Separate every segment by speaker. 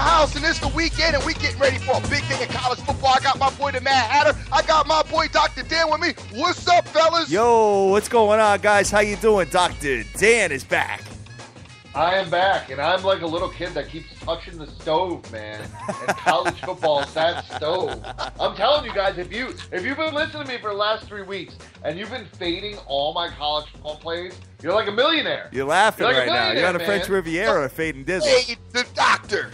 Speaker 1: house, and it's the weekend, and we getting ready for a big thing in college football. I got my boy the Mad Hatter. I got my boy Dr. Dan with me. What's up, fellas?
Speaker 2: Yo, what's going on, guys? How you doing? Dr. Dan is back.
Speaker 3: I am back, and I'm like a little kid that keeps touching the stove, man. And college football is that stove. I'm telling you guys, if you if you've been listening to me for the last three weeks and you've been fading all my college football plays, you're like a millionaire.
Speaker 2: You're laughing
Speaker 3: You're like
Speaker 2: right now. You're on a
Speaker 3: millionaire,
Speaker 2: French
Speaker 3: man.
Speaker 2: Riviera fading Dizzle.
Speaker 1: Hey, the doctor.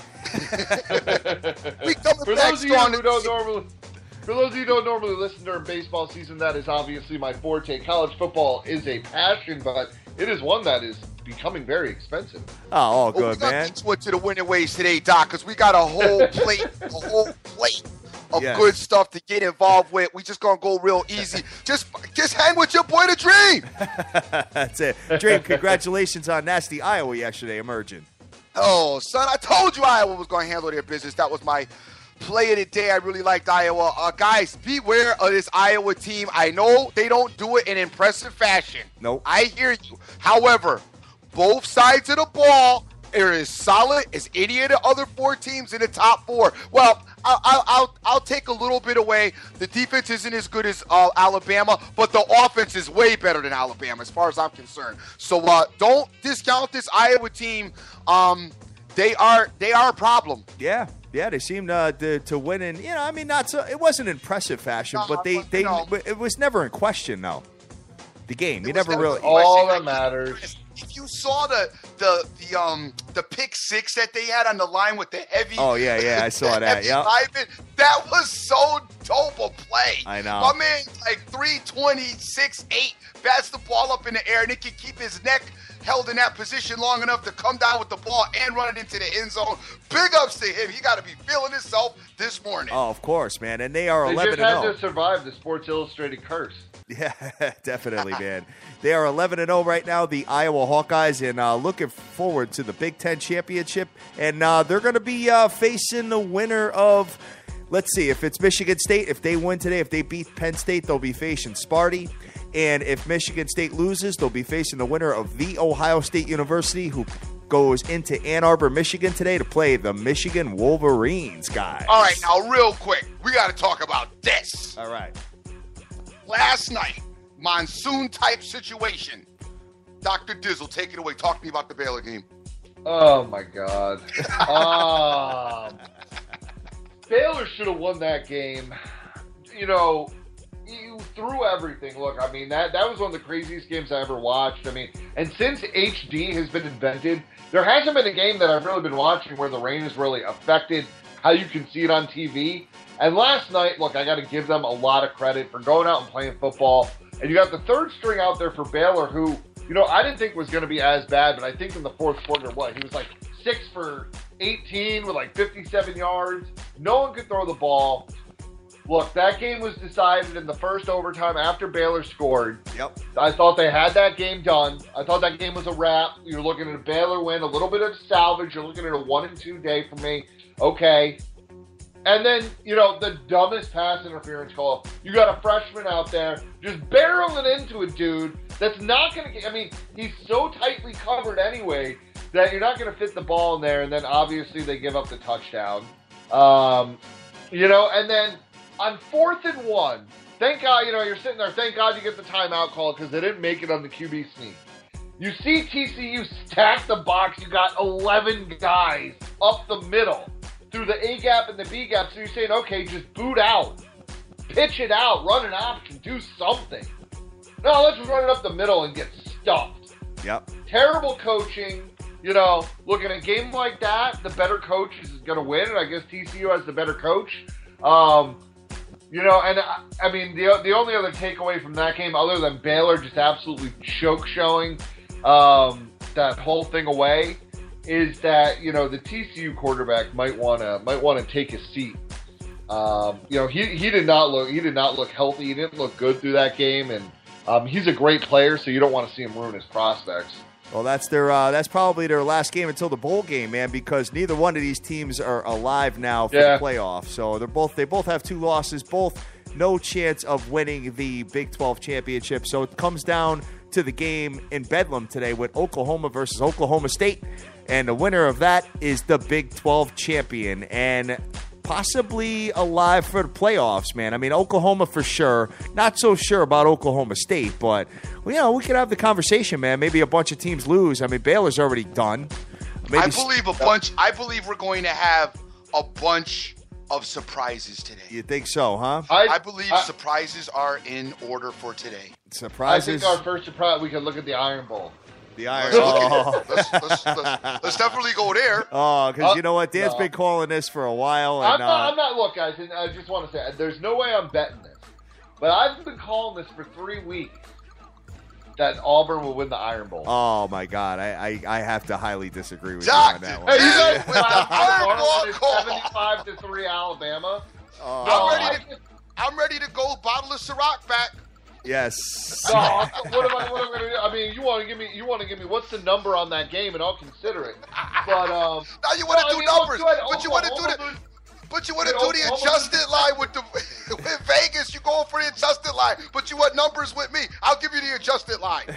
Speaker 1: We coming
Speaker 3: For
Speaker 1: back
Speaker 3: those of you who don't normally, for those of you who don't normally listen during baseball season, that is obviously my forte. College football is a passion, but it is one that is becoming very expensive.
Speaker 2: Oh, all
Speaker 1: Oh,
Speaker 2: good,
Speaker 1: gonna
Speaker 2: man.
Speaker 1: get switch to the winning ways today, Doc, because we got a whole plate, a whole plate of
Speaker 2: Yes.
Speaker 1: good stuff to get involved with. We just gonna go real easy. just, just hang with your boy, the Dream.
Speaker 2: That's it. Dream, congratulations on Nasty Iowa yesterday emerging.
Speaker 1: Oh, son, I told you Iowa was going to handle their business. That was my play of the day. I really liked Iowa. Uh, guys, beware of this Iowa team. I know they don't do it in impressive fashion.
Speaker 2: Nope.
Speaker 1: I hear you. However, both sides of the ball are as solid as any of the other four teams in the top four. Well, I'll, I'll, I'll, I'll take a little bit away. The defense isn't as good as uh, Alabama, but the offense is way better than Alabama as far as I'm concerned. So uh, don't discount this Iowa team. Um, they are they are a problem.
Speaker 2: Yeah, yeah, they seemed uh, to, to win in, you know, I mean, not so, it wasn't impressive fashion,
Speaker 1: No,
Speaker 2: but they, they,
Speaker 1: no.
Speaker 2: it was never in question, though. The game, you
Speaker 1: It was
Speaker 2: never
Speaker 1: never
Speaker 2: really.
Speaker 3: All that matters.
Speaker 1: If you saw the the the um the pick six that they had on the line with the heavy
Speaker 2: Oh, yeah, yeah, I saw that, yeah.
Speaker 1: lineman, that was so dope a play.
Speaker 2: I know.
Speaker 1: My man like 326, 8, bats the ball up in the air and he can keep his neck held in that position long enough to come down with the ball and run it into the end zone. Big ups to him. He got to be feeling himself this morning.
Speaker 2: Oh, of course, man. And they are
Speaker 3: They
Speaker 2: 11
Speaker 3: just
Speaker 2: and
Speaker 3: had
Speaker 2: 0.
Speaker 3: to survive the Sports Illustrated curse.
Speaker 2: Yeah, definitely, man. They are 11 and 0 right now, the Iowa Hawkeyes, and uh, looking forward to the Big Ten championship. And uh, they're going to be uh, facing the winner of. Let's see if it's Michigan State. If they win today, if they beat Penn State, they'll be facing Sparty. And if Michigan State loses, they'll be facing the winner of the Ohio State University, who goes into Ann Arbor, Michigan today to play the Michigan Wolverines, guys.
Speaker 1: All right, now real quick, we got to talk about this.
Speaker 2: All right.
Speaker 1: Last night, monsoon type situation. Dr. Dizzle, take it away. Talk to me about the Baylor game.
Speaker 3: Oh my god. um, Baylor should have won that game. You know, you threw everything. Look, I mean that that was one of the craziest games I ever watched. I mean, and since HD has been invented, there hasn't been a game that I've really been watching where the rain has really affected how you can see it on TV. And last night, look, I got to give them a lot of credit for going out and playing football. And you got the third string out there for Baylor, who you know I didn't think was going to be as bad, but I think in the fourth quarter, what he was like six for 18 with like 57 yards. No one could throw the ball. Look, that game was decided in the first overtime after Baylor scored.
Speaker 1: Yep.
Speaker 3: I thought they had that game done. I thought that game was a wrap. You're looking at a Baylor win, a little bit of salvage. You're looking at a one and two day for me. Okay. And then, you know, the dumbest pass interference call. You got a freshman out there just barreling into a dude that's not going to get. I mean, he's so tightly covered anyway that you're not going to fit the ball in there. And then obviously they give up the touchdown. Um, you know, and then on fourth and one, thank God, you know, you're sitting there. Thank God you get the timeout call because they didn't make it on the QB sneak. You see TCU stack the box. You got 11 guys up the middle through the A gap and the B gap. So you're saying, okay, just boot out, pitch it out, run an option, do something. No, let's run it up the middle and get stuffed.
Speaker 2: Yep.
Speaker 3: Terrible coaching. You know, look at a game like that, the better coach is going to win, and I guess TCU has the better coach. Um, you know, and I, I mean, the the only other takeaway from that game, other than Baylor just absolutely choke showing um, that whole thing away, is that you know the TCU quarterback might want to might want to take a seat. Um, you know, he he did not look he did not look healthy. He didn't look good through that game, and um, he's a great player, so you don't want to see him ruin his prospects.
Speaker 2: Well, that's their uh, that's probably their last game until the bowl game, man, because neither one of these teams are alive now for
Speaker 3: Yeah.
Speaker 2: the playoff. So they're both they both have two losses, both no chance of winning the Big 12 championship. So it comes down to the game in Bedlam today with Oklahoma versus Oklahoma State. And the winner of that is the Big 12 champion. And possibly alive for the playoffs, man. I mean, Oklahoma for sure. Not so sure about Oklahoma State, but well, you know, we could have the conversation, man. Maybe a bunch of teams lose. I mean, Baylor's already done. Maybe
Speaker 1: I believe a bunch. I believe we're going to have a bunch of surprises today.
Speaker 2: You think so, huh?
Speaker 1: I, I believe I, surprises are in order for today.
Speaker 2: Surprises.
Speaker 3: I think our first surprise. We can look at the Iron Bowl.
Speaker 2: The Iron.
Speaker 1: Oh. let's, let's, let's, let's, definitely go there.
Speaker 2: Oh, because uh, you know what, Dan's no. been calling this for a while. And,
Speaker 3: I'm, not, uh, I'm not. Look, guys, and I just want to say, there's no way I'm betting this, but I've been calling this for three weeks that Auburn will win the Iron Bowl.
Speaker 2: Oh my God, I I, I have to highly disagree with Doc, you on that one.
Speaker 3: Hey, you guys with the Iron Bowl seventy-five to three Alabama.
Speaker 1: Uh, I'm ready to. I'm ready to go bottle of Ciroc back.
Speaker 2: Yes.
Speaker 3: No, what am I? What am I going to do? I mean, you want to give me? You want to give me? What's the number on that game, and I'll consider it. But um,
Speaker 1: now you want to do I mean, numbers, but you want to do the. But you want to do the adjusted line with the with Vegas. You going for the adjusted line, but you want numbers with me. I'll give you the adjusted line.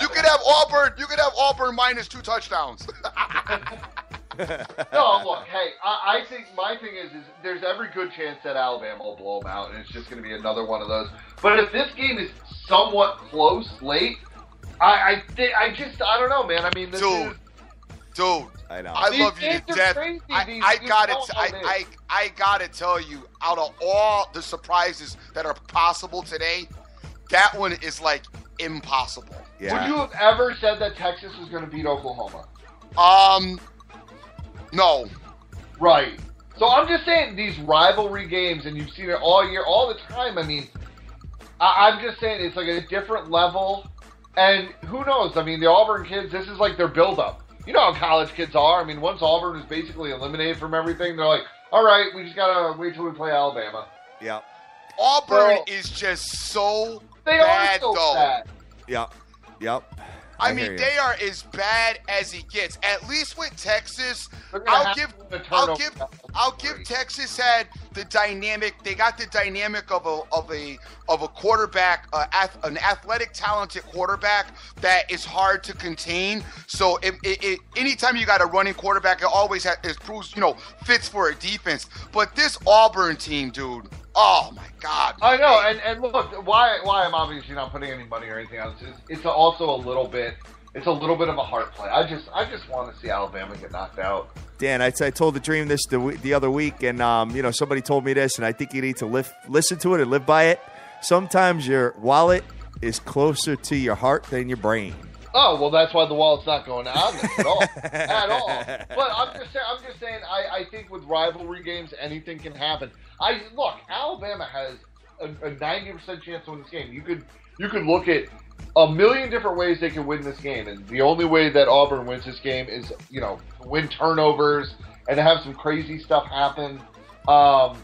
Speaker 1: you could have Auburn. You could have Auburn minus two touchdowns.
Speaker 3: no, look, hey, I, I, think my thing is, is there's every good chance that Alabama will blow them out, and it's just going to be another one of those. But if this game is somewhat close late, I, I think I just I don't know, man. I mean,
Speaker 1: dude,
Speaker 3: is,
Speaker 1: dude, I know. I love you to death. I, I gotta, t- I, I, I gotta tell you, out of all the surprises that are possible today, that one is like impossible.
Speaker 3: Yeah. Would you have ever said that Texas was going to beat Oklahoma?
Speaker 1: Um, no.
Speaker 3: Right. So I'm just saying these rivalry games, and you've seen it all year, all the time. I mean, I, I'm just saying it's like a different level. And who knows? I mean, the Auburn kids, this is like their build-up. You know how college kids are. I mean, once Auburn is basically eliminated from everything, they're like, all right, we just gotta wait till we play Alabama.
Speaker 2: Yeah.
Speaker 1: Auburn is just so
Speaker 3: they
Speaker 1: bad,
Speaker 3: are so
Speaker 1: though.
Speaker 3: bad.
Speaker 2: Yep. Yep.
Speaker 1: I, I mean, they are as bad as he gets. At least with Texas, I'll give, I'll give, I'll give Texas had the dynamic. They got the dynamic of a of a of a quarterback, uh, ath- an athletic, talented quarterback that is hard to contain. So, it, it, it, anytime you got a running quarterback, it always has, it proves you know fits for a defense. But this Auburn team, dude. Oh my God!
Speaker 3: I know, and, and look, why why I'm obviously not putting any money or anything else is it's also a little bit it's a little bit of a heart play. I just I just want to see Alabama get knocked out.
Speaker 2: Dan, I, I told the dream this the, the other week, and um, you know somebody told me this, and I think you need to live, listen to it and live by it. Sometimes your wallet is closer to your heart than your brain.
Speaker 3: Oh well, that's why the wallet's not going out at all, at all. But I'm just saying, I'm just saying, I, I think with rivalry games, anything can happen. I look, Alabama has a ninety percent chance to win this game. You could you could look at a million different ways they can win this game, and the only way that Auburn wins this game is you know win turnovers and have some crazy stuff happen. Um,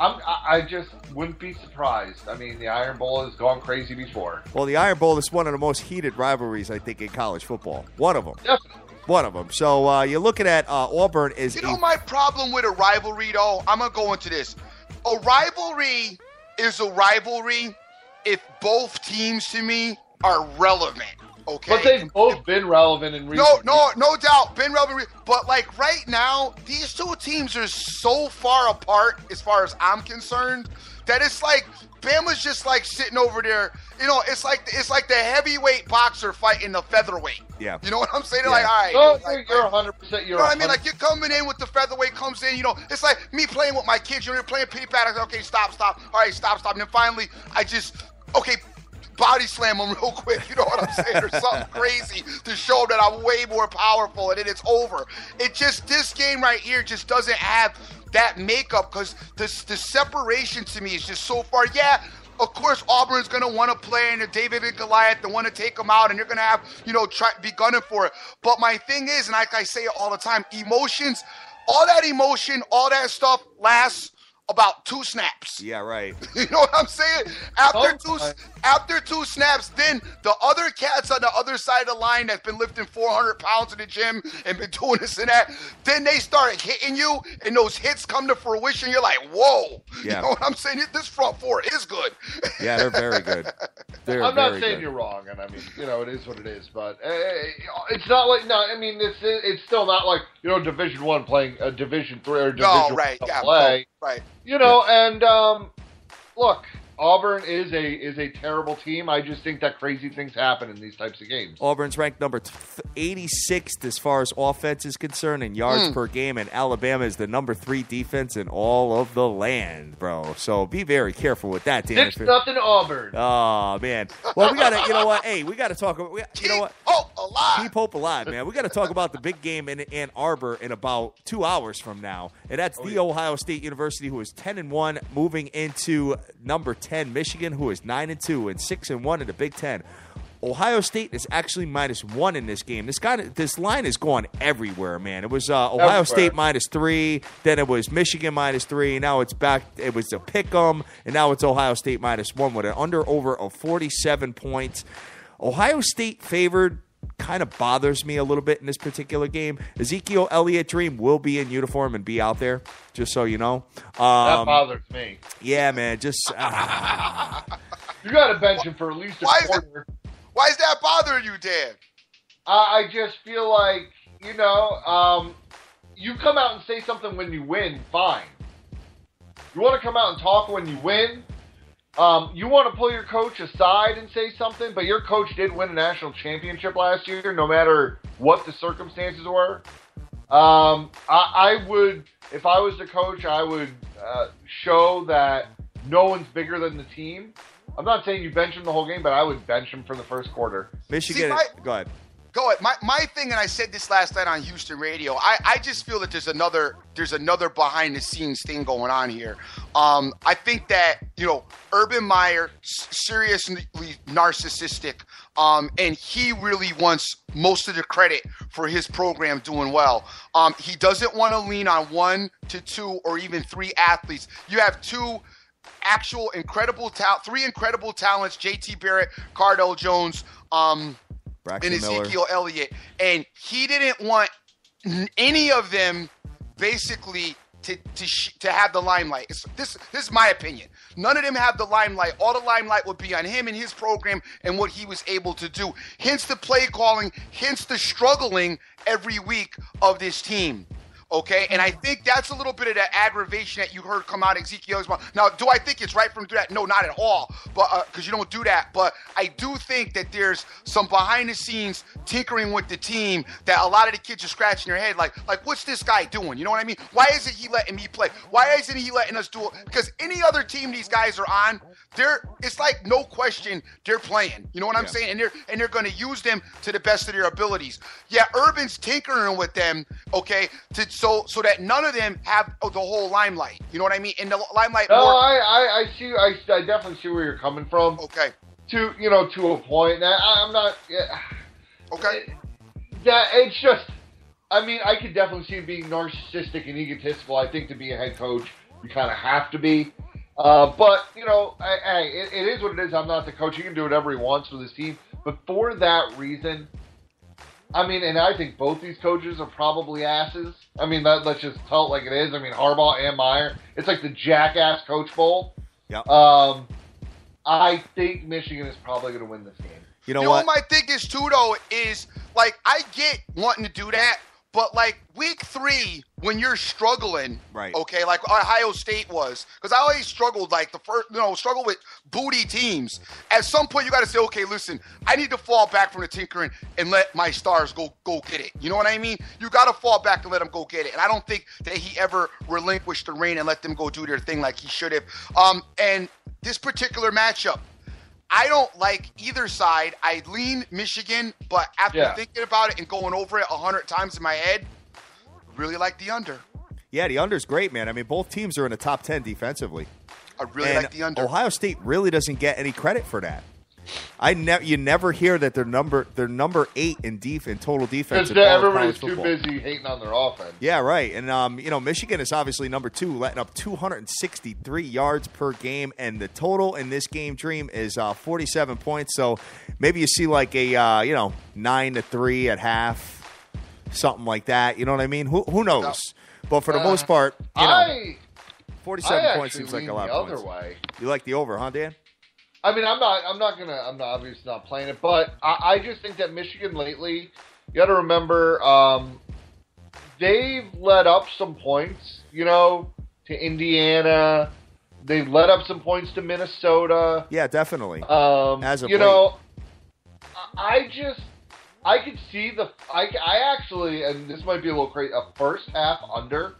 Speaker 3: I'm, I just wouldn't be surprised. I mean, the Iron Bowl has gone crazy before.
Speaker 2: Well, the Iron Bowl is one of the most heated rivalries I think in college football. One of them.
Speaker 3: Definitely.
Speaker 2: One of them. So uh, you're looking at uh, Auburn is.
Speaker 1: You know a- my problem with a rivalry, though. I'm gonna go into this. A rivalry is a rivalry if both teams to me are relevant. Okay.
Speaker 3: But they've both been relevant in recent
Speaker 1: No, no, no doubt, been relevant. But like right now, these two teams are so far apart, as far as I'm concerned, that it's like Bama's just like sitting over there. You know, it's like it's like the heavyweight boxer fighting the featherweight.
Speaker 2: Yeah.
Speaker 1: You know what I'm saying? Yeah. Like, all right.
Speaker 3: No,
Speaker 1: like,
Speaker 3: you're 100. percent
Speaker 1: You're. You know what I mean? Like you're coming in with the featherweight comes in. You know, it's like me playing with my kids. You know, you're playing pity pat. Okay, stop, stop. All right, stop, stop. And then finally, I just okay body slam him real quick, you know what I'm saying, or something crazy to show that I'm way more powerful, and then it's over. It just this game right here just doesn't have that makeup because this the separation to me is just so far. Yeah, of course Auburn's going to want to play in a David and Goliath and want to take them out, and you're going to have you know try be gunning for it. But my thing is, and like I say it all the time, emotions, all that emotion, all that stuff lasts about two snaps.
Speaker 2: Yeah, right.
Speaker 1: you know what I'm saying? After oh two, after two snaps, then the other cats on the other side of the line that's been lifting 400 pounds in the gym and been doing this and that, then they start hitting you, and those hits come to fruition. You're like, whoa.
Speaker 2: Yeah.
Speaker 1: You know what I'm saying? This front four is good.
Speaker 2: Yeah, they're very good. They're
Speaker 3: I'm not saying
Speaker 2: good.
Speaker 3: you're wrong, and I mean, you know, it is what it is. But uh, it's not like no. I mean, it's it's still not like you know, Division One playing a Division Three or Division
Speaker 1: no, right. Yeah.
Speaker 3: play.
Speaker 1: Right.
Speaker 3: You know, and um, look, Auburn is a is a terrible team. I just think that crazy things happen in these types of games.
Speaker 2: Auburn's ranked number 86th as far as offense is concerned in yards hmm. per game, and Alabama is the number three defense in all of the land, bro. So be very careful with that, Dan.
Speaker 3: Six nothing Auburn.
Speaker 2: Oh man. Well, we gotta. You know what? Hey, we gotta talk. We, you know what?
Speaker 1: Oh, alive.
Speaker 2: Keep hope alive, man. We got to talk about the big game in Ann Arbor in about two hours from now, and that's oh, the Ohio State University, who is ten and one, moving into number ten, Michigan, who is nine and two and six and one in the Big Ten. Ohio State is actually minus one in this game. This guy, this line is going everywhere, man. It was uh, Ohio
Speaker 3: Everywhere.
Speaker 2: State minus three, then it was Michigan minus three. Now it's back. It was a pick 'em, and now it's Ohio State minus one with an under over of forty-seven points. Ohio State favored kind of bothers me a little bit in this particular game. Ezekiel Elliott Dream will be in uniform and be out there, just so you know.
Speaker 3: that
Speaker 2: Um,
Speaker 3: bothers me.
Speaker 2: yeah, man, just ah.
Speaker 3: You got to bench him for at least a
Speaker 1: Why is it-
Speaker 3: quarter.
Speaker 1: Why is that bothering you, Dan?
Speaker 3: I, I just feel like you know, um, you come out and say something when you win, fine. You want to come out and talk when you win. Um, you want to pull your coach aside and say something, but your coach did win a national championship last year, no matter what the circumstances were. Um, I, I would, if I was the coach, I would uh, show that no one's bigger than the team. I'm not saying you bench him the whole game, but I would bench him for the first quarter.
Speaker 2: Michigan.
Speaker 1: my-
Speaker 2: go ahead.
Speaker 1: Go ahead. My my thing, and I said this last night on Houston radio. I, I just feel that there's another there's another behind the scenes thing going on here. Um, I think that you know Urban Meyer seriously narcissistic, um, and he really wants most of the credit for his program doing well. Um, he doesn't want to lean on one to two or even three athletes. You have two actual incredible talent, three incredible talents: J.T. Barrett, Cardale Jones. Um,
Speaker 2: Braxton
Speaker 1: and
Speaker 2: Miller.
Speaker 1: Ezekiel Elliott, and he didn't want any of them basically to to sh- to have the limelight. It's, this this is my opinion. None of them have the limelight. All the limelight would be on him and his program and what he was able to do. Hence the play calling. Hence the struggling every week of this team. Okay, and I think that's a little bit of that aggravation that you heard come out of Ezekiel's mouth. Now, do I think it's right to do that? No, not at all. But uh, because you don't do that. But I do think that there's some behind the scenes tinkering with the team that a lot of the kids are scratching their head, like, like what's this guy doing? You know what I mean? Why isn't he letting me play? Why isn't he letting us do it? Because any other team these guys are on, they're it's like no question they're playing. You know what I'm
Speaker 2: Yeah.
Speaker 1: saying? And they're and they're going to use them to the best of their abilities. Yeah, Urban's tinkering with them, okay, to so so that none of them have the whole limelight. You know what I mean? And the limelight.
Speaker 3: No,
Speaker 1: more,
Speaker 3: I, I, I see. I, I definitely see where you're coming from.
Speaker 1: okay,
Speaker 3: To you know, to a point. Now, I, I'm not. Yeah,
Speaker 1: okay.
Speaker 3: that it's just. I mean, I could definitely see him being narcissistic and egotistical. I think to be a head coach, you kind of have to be. Uh, but you know, I, I, it, it is what it is. I'm not the coach. He can do whatever he wants with his team. But for that reason, I mean, and I think both these coaches are probably asses. I mean, that, let's just tell it like it is. I mean, Harbaugh and Meyer. It's like the jackass coach bowl.
Speaker 2: Yeah.
Speaker 3: Um, I think Michigan is probably going to win this game.
Speaker 2: You know
Speaker 1: you know
Speaker 2: what?
Speaker 1: what my thing is too though is like I get wanting to do that, but like week three when you're struggling,
Speaker 2: Right.
Speaker 1: Okay, like Ohio State was, because I always struggled like the first, you know, struggle with booty teams. At some point, you got to say, okay, listen, I need to fall back from the tinkering and let my stars go go get it. You know what I mean? You got to fall back and let them go get it. And I don't think that he ever relinquished the reign and let them go do their thing like he should have. Um, and this particular matchup. I don't like either side. I lean Michigan, but after
Speaker 3: Yeah.
Speaker 1: thinking about it and going over it a hundred times in my head, really like the under.
Speaker 2: Yeah, the under's great, man. I mean, both teams are in the top ten defensively.
Speaker 1: I really
Speaker 2: and
Speaker 1: like the under.
Speaker 2: Ohio State really doesn't get any credit for that. I never you never hear that they're number they're number eight in def in total defense.
Speaker 3: Because
Speaker 2: in all of
Speaker 3: everybody's too busy hating on their offense.
Speaker 2: Yeah, right. And um, you know, Michigan is obviously number two, letting up 263 yards per game, and the total in this game dream is uh, 47 points. So maybe you see like a uh, you know nine to three at half, something like that. You know what I mean? Who who knows? But for the
Speaker 3: Uh,
Speaker 2: most part, you know,
Speaker 3: I
Speaker 2: 47
Speaker 3: I
Speaker 2: points seems like a lot
Speaker 3: the
Speaker 2: of
Speaker 3: other
Speaker 2: points.
Speaker 3: way.
Speaker 2: You like the over, huh, Dan?
Speaker 3: I mean, I'm not. I'm not gonna. I'm not obviously not playing it, but I, I just think that Michigan lately. You got to remember, um, they've let up some points. You know, to Indiana. They've let up some points to Minnesota.
Speaker 2: Yeah, definitely.
Speaker 3: Um,
Speaker 2: As of
Speaker 3: you know, I I just I could see the I, I actually and this might be a little crazy a first half under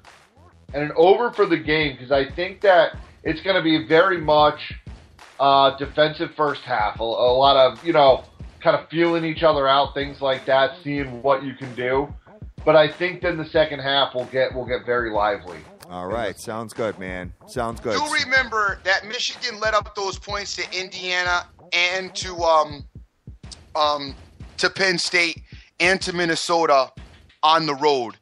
Speaker 3: and an over for the game because I think that it's going to be very much uh, defensive first half a, a lot of you know kind of feeling each other out things like that seeing what you can do but I think then the second half will get will get very lively.
Speaker 2: All right, sounds good, man. Sounds good.
Speaker 1: Do remember that Michigan let up those points to Indiana and to um um to Penn State and to Minnesota on the road.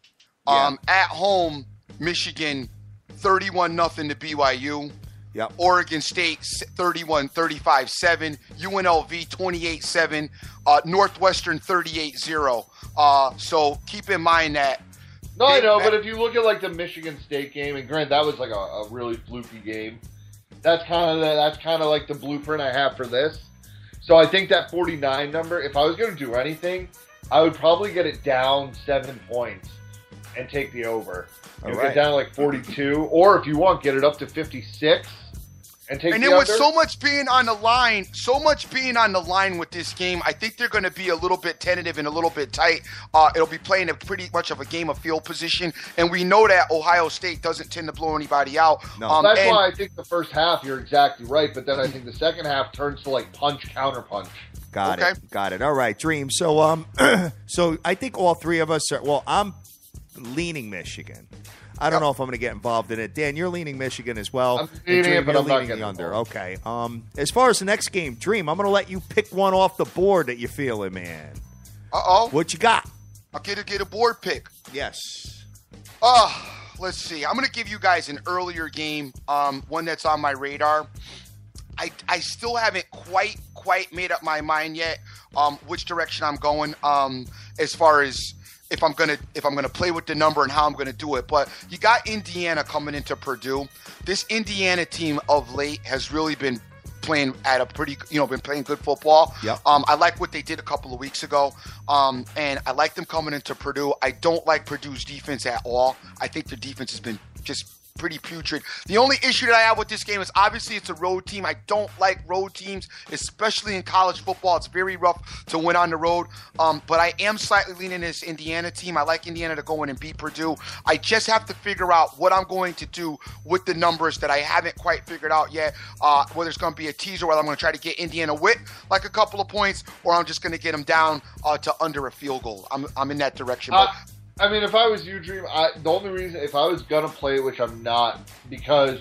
Speaker 1: Um at home, Michigan 31 nothing to BYU.
Speaker 2: Yep.
Speaker 1: Oregon State 31 35 7, UNLV 28 7, uh, Northwestern 38 0. Uh, so keep in mind that
Speaker 3: No, I know, but if you look at like the Michigan State game, and grant that was like a, a really fluky game. That's kind of that's kind of like the blueprint I have for this. So I think that 49 number, if I was going to do anything, I would probably get it down seven points and take the over. You
Speaker 2: right.
Speaker 3: get down like 42, or if you want, get it up to 56 and take
Speaker 1: and
Speaker 3: the
Speaker 1: then with so much being on the line, so much being on the line with this game, I think they're going to be a little bit tentative and a little bit tight. Uh, it'll be playing a pretty much of a game of field position, and we know that Ohio State doesn't tend to blow anybody out.
Speaker 2: No.
Speaker 1: Um,
Speaker 3: That's
Speaker 1: and-
Speaker 3: why I think the first half you're exactly right, but then I think the second half turns to like punch counter punch.
Speaker 2: Got
Speaker 1: Okay.
Speaker 2: it. Got it. All right, Dream. So um so I think all three of us are well, I'm leaning Michigan. I don't
Speaker 1: Yep.
Speaker 2: know if I'm going to get involved in it. Dan, you're leaning Michigan as well.
Speaker 3: I'm leaning it, but
Speaker 2: you're
Speaker 3: I'm not
Speaker 2: leaning
Speaker 3: getting
Speaker 2: the under.
Speaker 3: involved.
Speaker 2: Okay. Um as far as the next game, Dream, I'm going to let you pick one off the board that you're feeling, man.
Speaker 1: Uh-oh.
Speaker 2: What you got?
Speaker 1: I'll get a, get a board pick.
Speaker 2: Yes.
Speaker 1: Uh, let's see. I'm going to give you guys an earlier game, um, one that's on my radar. I, I still haven't quite quite made up my mind yet um, which direction I'm going um, as far as if I'm gonna if I'm gonna play with the number and how I'm gonna do it. But you got Indiana coming into Purdue. This Indiana team of late has really been playing at a pretty you know been playing good football.
Speaker 2: Yep.
Speaker 1: Um, I like what they did a couple of weeks ago, um, and I like them coming into Purdue. I don't like Purdue's defense at all. I think their defense has been just pretty putrid. The only issue that I have with this game is obviously it's a road team. I don't like road teams, especially in college football. It's very rough to win on the road. Um, but I am slightly leaning this Indiana team. I like Indiana to go in and beat Purdue. I just have to figure out what I'm going to do with the numbers that I haven't quite figured out yet. Uh, whether it's going to be a teaser, whether I'm going to try to get Indiana with like a couple of points, or I'm just going to get them down uh, to under a field goal. I'm, I'm in that direction. But
Speaker 3: Uh, I mean, if I was you, Dream, I, the only reason if I was gonna play it, which I'm not, because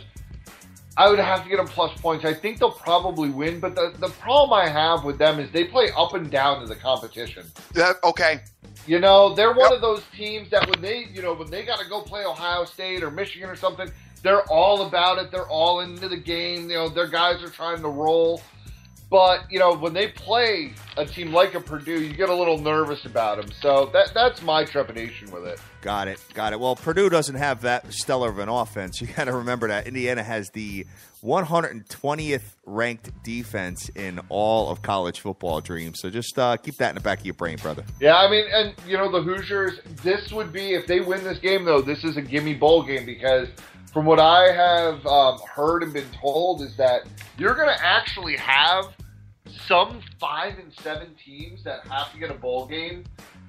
Speaker 3: I would have to get them plus points. I think they'll probably win, but the the problem I have with them is they play up and down to the competition.
Speaker 1: that, okay,
Speaker 3: You know, they're one
Speaker 1: Yep.
Speaker 3: of those teams that when they, you know, when they got to go play Ohio State or Michigan or something, they're all about it. They're all into the game. You know, their guys are trying to roll. But you know, when they play a team like a Purdue, you get a little nervous about them. So that that's my trepidation with it.
Speaker 2: Got it. Got it. Well, Purdue doesn't have that stellar of an offense. You got to remember that Indiana has the 120th ranked defense in all of college football. dreams. So just uh, keep that in the back of your brain, brother.
Speaker 3: Yeah, I mean, and you know, the Hoosiers. This would be if they win this game, though. This is a gimme bowl game because, from what I have um, heard and been told, is that you're going to actually have some five and seven teams that have to get a bowl game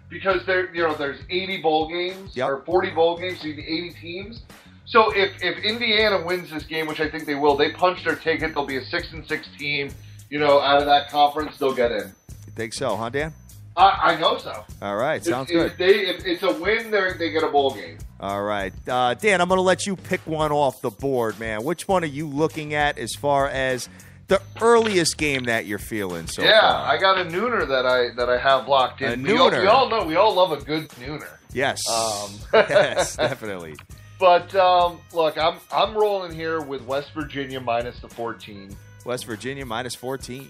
Speaker 3: because there, you know, there's 80 bowl games
Speaker 2: Yep.
Speaker 3: or 40 bowl games, so you need 80 teams. So if if Indiana wins this game, which I think they will, they punch their ticket. They'll be a six and six team. You know, out of that conference, they'll get in.
Speaker 2: You think so, huh, Dan?
Speaker 3: I, I know so.
Speaker 2: All right. Sounds
Speaker 3: if,
Speaker 2: good.
Speaker 3: If, they, if it's a win, they they get a bowl game.
Speaker 2: All right, uh, Dan. I'm going to let you pick one off the board, man. Which one are you looking at as far as the earliest game that you're feeling so
Speaker 3: yeah,
Speaker 2: far.
Speaker 3: I got a nooner that I that I have locked in.
Speaker 2: A
Speaker 3: we, all,
Speaker 2: nooner.
Speaker 3: we all know we all love a good nooner.
Speaker 2: yes,
Speaker 3: Um,
Speaker 2: yes, definitely.
Speaker 3: But um, look, I'm I'm rolling here with West Virginia minus the 14.
Speaker 2: West Virginia minus 14.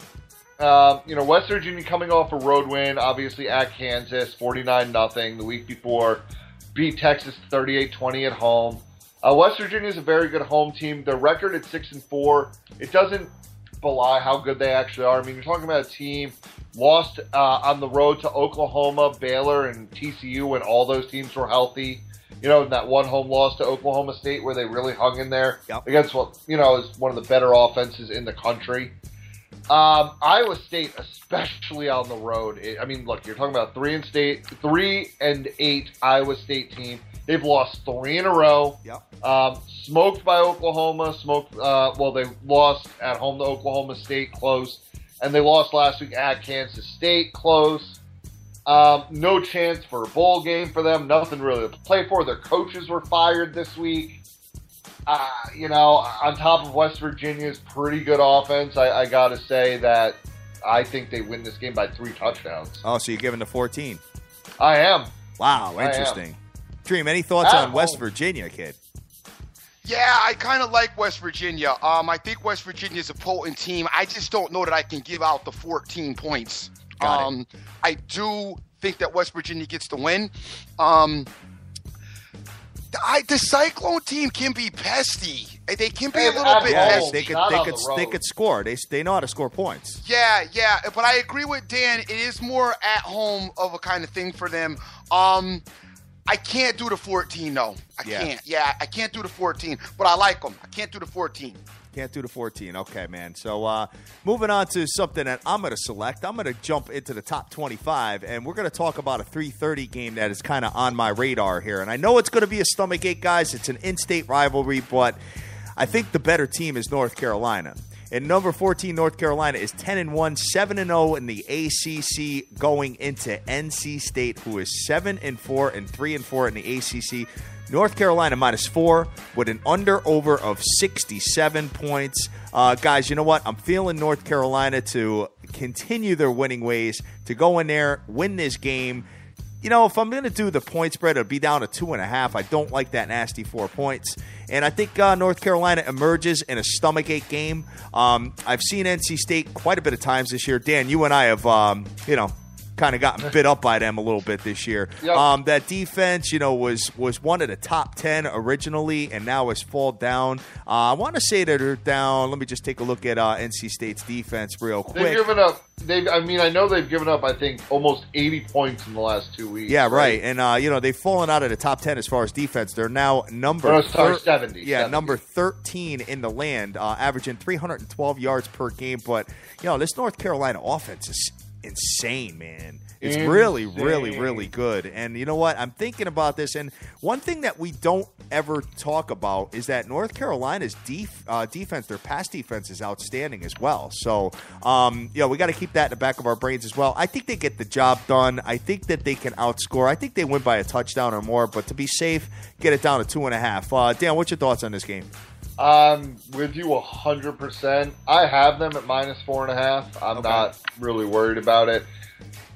Speaker 3: Um, you know, West Virginia coming off a road win, obviously at Kansas, 49 nothing. The week before, beat Texas 38-20 at home. Uh, West Virginia is a very good home team. Their record at six and four, it doesn't belie how good they actually are. I mean, you're talking about a team lost uh, on the road to Oklahoma, Baylor, and TCU when all those teams were healthy. You know, that one home loss to Oklahoma State where they really hung in there
Speaker 2: Yep.
Speaker 3: against what you know is one of the better offenses in the country. Um, Iowa State, especially on the road. It, I mean, look, you're talking about three and state, three and eight Iowa State team. They've lost three in a row.
Speaker 2: Yep.
Speaker 3: Um, smoked by Oklahoma. Smoked. Uh, well, they lost at home to Oklahoma State, close, and they lost last week at Kansas State, close. Um, no chance for a bowl game for them. Nothing really to play for. Their coaches were fired this week. Uh, you know, on top of West Virginia's pretty good offense, I, I got to say that I think they win this game by three touchdowns.
Speaker 2: Oh, so you're giving the 14.
Speaker 3: I am.
Speaker 2: Wow,
Speaker 3: I am.
Speaker 2: interesting. Dream, any thoughts
Speaker 3: At
Speaker 2: on West
Speaker 3: home.
Speaker 2: Virginia, kid?
Speaker 1: Yeah, I kind of like West Virginia. Um, I think West Virginia is a potent team. I just don't know that I can give out the 14 points.
Speaker 2: Got it.
Speaker 1: um, I do think that West Virginia gets the win. Um, the, I, the Cyclone team can be pesty. They can be a little bit
Speaker 3: home.
Speaker 2: Yes,
Speaker 1: pesty.
Speaker 2: they could,
Speaker 3: not
Speaker 2: they could,
Speaker 3: the
Speaker 2: they could score. They, they know how to score points.
Speaker 1: Yeah, yeah, but I agree with Dan. It is more at home of a kind of thing for them. Um, I can't do the 14 though. I
Speaker 2: Yeah.
Speaker 1: can't. Yeah, I can't do the 14, but I like them. I can't do the 14.
Speaker 2: Can't do the 14. Okay, man. So uh, moving on to something that I'm going to select. I'm going to jump into the top 25, and we're going to talk about a 3:30 game that is kind of on my radar here. And I know it's going to be a stomach ache, guys. It's an in-state rivalry, but I think the better team is North Carolina. And number 14, North Carolina is 10 and 1, 7 and 0 in the ACC going into NC State, who is 7 and 4 and 3 and 4 in the ACC. North Carolina minus four with an under over of 67 points. Uh, guys, you know what? I'm feeling North Carolina to continue their winning ways, to go in there, win this game. You know, if I'm going to do the point spread, it'll be down to two and a half. I don't like that nasty four points. And I think uh, North Carolina emerges in a stomachache game. Um, I've seen NC State quite a bit of times this year. Dan, you and I have, um, you know, kind of gotten bit up by them a little bit this year.
Speaker 3: Yep.
Speaker 2: Um, that defense, you know, was was one of the top ten originally, and now has fallen down. Uh, I want to say that they're down. Let me just take a look at uh, NC State's defense real quick.
Speaker 3: They've given up. They. I mean, I know they've given up. I think almost 80 points in the last two weeks.
Speaker 2: yeah, right. And uh, you know they've fallen out of the top ten as far as defense. They're now number
Speaker 3: sorry,
Speaker 2: thir-
Speaker 3: 70,
Speaker 2: Yeah,
Speaker 3: 70.
Speaker 2: number thirteen in the land, uh, averaging 312 yards per game. But you know this North Carolina offense is insane, man. It's really, really, really good. And you know what? I'm thinking about this. And one thing that we don't ever talk about is that North Carolina's def- uh, defense, their pass defense, is outstanding as well. So, um, you know, we got to keep that in the back of our brains as well. I think they get the job done. I think that they can outscore. I think they win by a touchdown or more. But to be safe, get it down to two and a half. Uh, Dan, what's your thoughts on this game?
Speaker 3: I'm with you 100%. I have them at minus four and a half. I'm
Speaker 2: Okay.
Speaker 3: not really worried about it.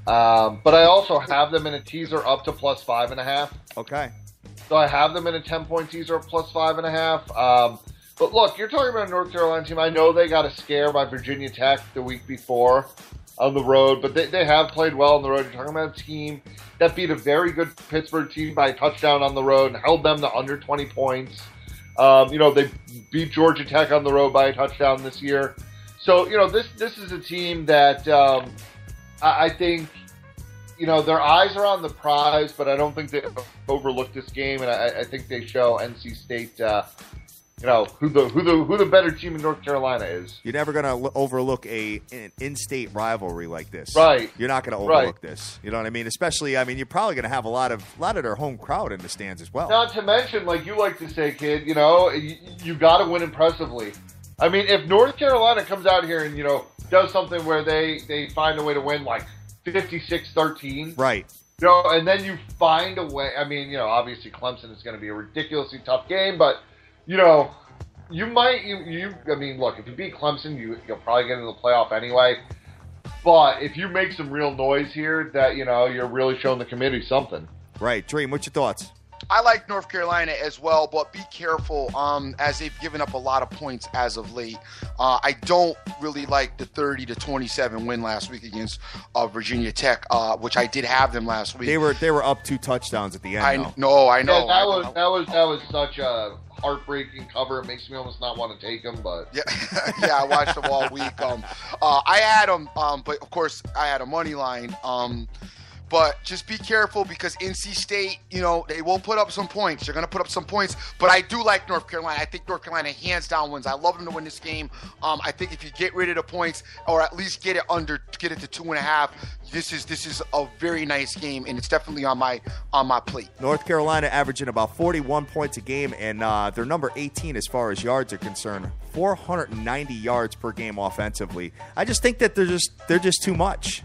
Speaker 3: Um, but I also have them in a teaser up to plus five and a half.
Speaker 2: Okay.
Speaker 3: So I have them in a 10 point teaser plus five and a half. Um, but look, you're talking about a North Carolina team. I know they got a scare by Virginia Tech the week before on the road, but they, they have played well on the road. You're talking about a team that beat a very good Pittsburgh team by a touchdown on the road and held them to under 20 points. Um, you know, they beat Georgia Tech on the road by a touchdown this year. So, you know, this this is a team that um, I, I think, you know, their eyes are on the prize, but I don't think they overlook this game, and I, I think they show NC State, uh, you know, who the who the who the better team in North Carolina is.
Speaker 2: You're never going to l- overlook a an in-state rivalry like this,
Speaker 3: Right.
Speaker 2: You're not going to
Speaker 3: Right.
Speaker 2: overlook this. You know what I mean? Especially, I mean, you're probably going to have a lot of a lot of their home crowd in the stands as well.
Speaker 3: Not to mention, like you like to say, kid, you know, you, you got to win impressively. I mean, if North Carolina comes out here and you know does something where they they find a way to win like 56-13,
Speaker 2: Right.
Speaker 3: you know, and then you find a way. I mean, you know, obviously Clemson is going to be a ridiculously tough game, but you know, you might you you. I mean, look, if you beat Clemson, you you'll probably get into the playoff anyway. But if you make some real noise here, that you know you're really showing the committee something.
Speaker 2: Right, Dream. What's your thoughts?
Speaker 1: I like North Carolina as well, but be careful um, as they've given up a lot of points as of late. Uh, I don't really like the 30 to 27 win last week against uh, Virginia Tech, uh, which I did have them last week.
Speaker 2: They were they were up two touchdowns at the end.
Speaker 1: I
Speaker 2: though.
Speaker 1: know, I know.
Speaker 3: Yeah, that
Speaker 1: I
Speaker 3: was
Speaker 1: know.
Speaker 3: that was that was such a heartbreaking cover. It makes me almost not want to take them, but
Speaker 1: Yeah, yeah, I watched them all week. Um, uh, I had them, um, but of course I had a money line. Um, but just be careful because NC State, you know, they will put up some points. They're going to put up some points. But I do like North Carolina. I think North Carolina hands down wins. I love them to win this game. Um, I think if you get rid of the points or at least get it under, get it to two and a half, this is this is a very nice game, and it's definitely on my on my plate.
Speaker 2: North Carolina averaging about 41 points a game, and uh, they're number 18 as far as yards are concerned. 490 yards per game offensively. I just think that they're just they're just too much.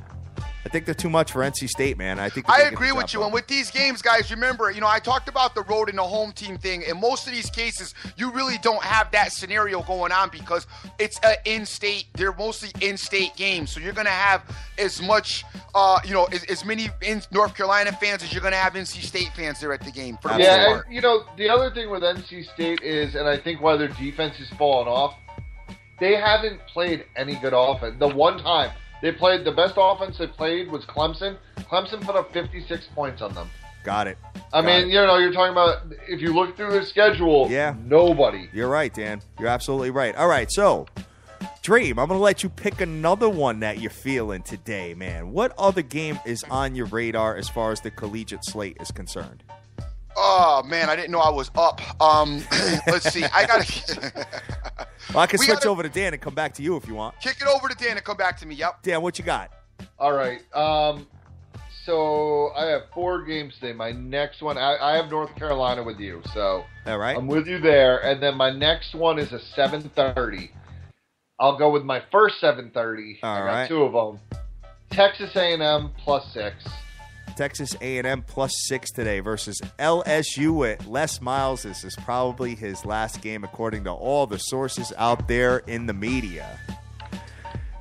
Speaker 2: I think they're too much for NC State, man. I think
Speaker 1: I agree with you.
Speaker 2: done.
Speaker 1: And with these games, guys, remember, you know, I talked about the road and the home team thing. In most of these cases, you really don't have that scenario going on because it's an in-state. They're mostly in-state games, so you're going to have as much, uh, you know, as, as many in North Carolina fans as you're going to have NC State fans there at the game. For the
Speaker 3: yeah.
Speaker 1: part.
Speaker 3: And, you know, the other thing with NC State is, and I think why their defense has fallen off, they haven't played any good offense. The one time they played, the best offense they played was Clemson. Clemson put up 56 points on them.
Speaker 2: Got it.
Speaker 3: I
Speaker 2: Got
Speaker 3: mean,
Speaker 2: it.
Speaker 3: you know, you're talking about if you look through the schedule,
Speaker 2: Yeah.
Speaker 3: nobody.
Speaker 2: You're right, Dan. You're absolutely right. All right, so Dream, I'm going to let you pick another one that you're feeling today, man. What other game is on your radar as far as the collegiate slate is concerned?
Speaker 1: Oh man, I didn't know I was up. Um, let's see. I got to
Speaker 2: Well, I can
Speaker 1: We
Speaker 2: switch
Speaker 1: gotta-
Speaker 2: over to Dan and come back to you if you want.
Speaker 1: kick it over to Dan and come back to me. Yep.
Speaker 2: Dan, what you got?
Speaker 3: All right. Um, so I have four games today. My next one, I, I have North Carolina with you, so
Speaker 2: All right.
Speaker 3: I'm with you there. And then my next one is a 7:30. I'll go with my first 7:30.
Speaker 2: All
Speaker 3: I got
Speaker 2: right.
Speaker 3: two of them. Texas A&M plus six.
Speaker 2: Texas A&M plus six today versus LSU at Les Miles. This is probably his last game, according to all the sources out there in the media.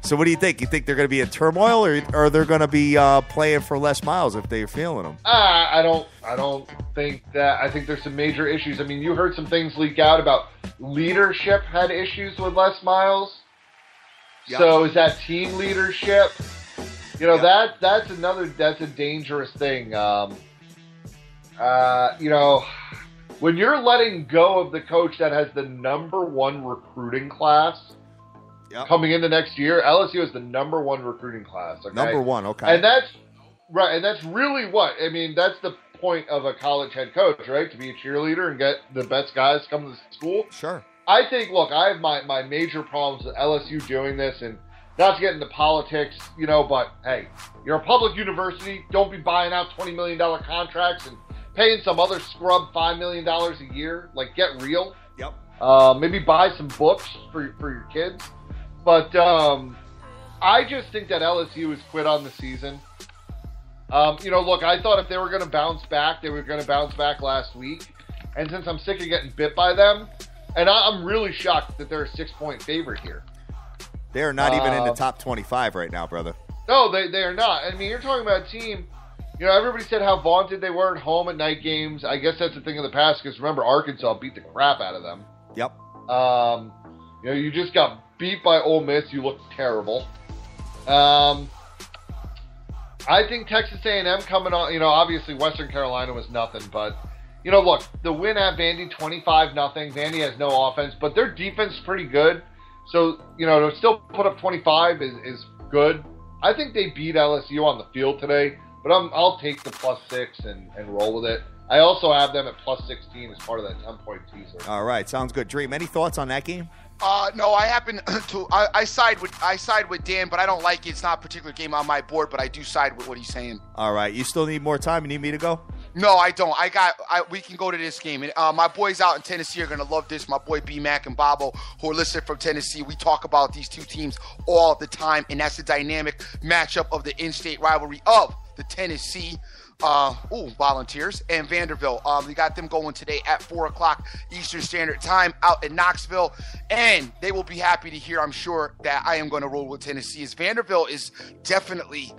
Speaker 2: So, what do you think? You think they're going to be in turmoil, or, or they're going to be uh, playing for Les Miles if they're feeling them?
Speaker 3: Ah, I don't. I don't think that. I think there's some major issues. I mean, you heard some things leak out about leadership had issues with Les Miles.
Speaker 1: Yeah.
Speaker 3: So is that team leadership? You know
Speaker 1: Yeah.
Speaker 3: that that's another that's a dangerous thing. Um, uh, you know, when you're letting go of the coach that has the number one recruiting class
Speaker 2: Yep.
Speaker 3: coming into next year, LSU is the number one recruiting class. Okay?
Speaker 2: Number one, okay.
Speaker 3: And that's right, and that's really what I mean. That's the point of a college head coach, right? To be a cheerleader and get the best guys come to the school.
Speaker 2: sure.
Speaker 3: I think. Look, I have my my major problems with LSU doing this, and not to get into politics, you know. But hey, you're a public university. Don't be buying out twenty million dollar contracts and paying some other scrub five million dollars a year. Like, get real.
Speaker 2: Yep.
Speaker 3: Uh, maybe buy some books for for your kids. But um, I just think that LSU has quit on the season. Um, you know, look, I thought if they were going to bounce back, they were going to bounce back last week. And since I'm sick of getting bit by them, and I, I'm really shocked that they're a six point favorite here.
Speaker 2: They're not even in the
Speaker 3: Uh,
Speaker 2: top 25 right now, brother.
Speaker 3: No, they, they are not. I mean, you're talking about a team. You know, everybody said how vaunted they were at home at night games. I guess that's a thing of the past because remember, Arkansas beat the crap out of them.
Speaker 2: Yep.
Speaker 3: Um, you know, you just got beat by Ole Miss. You look terrible. Um, I think Texas A&M coming on. You know, obviously Western Carolina was nothing, but you know, look, the win at Vandy, twenty-five nothing. Vandy has no offense, but their defense is pretty good. So you know, to still put up twenty-five is, is good. I think they beat LSU on the field today, but I'm, I'll take the plus six and, and roll with it. I also have them at plus 16 as part of that 10 point teaser.
Speaker 2: All right. Sounds good. Dream, any thoughts on that game?
Speaker 1: Uh, no, I happen to. I, I side with I side with Dan, but I don't like it. It's not a particular game on my board, but I do side with what he's saying.
Speaker 2: All right. You still need more time? You need me to go?
Speaker 1: No, I don't. I got. I, we can go to this game. And, uh, my boys out in Tennessee are gonna love this. My boy B Mac and Bobo, who are listed from Tennessee. We talk about these two teams all the time, and that's the dynamic matchup of the in-state rivalry of the Tennessee uh, ooh, Volunteers and Vanderbilt. Um, we got them going today at four o'clock Eastern Standard Time out in Knoxville, and they will be happy to hear, I'm sure, that I am going to roll with Tennessee. As Vanderbilt is definitely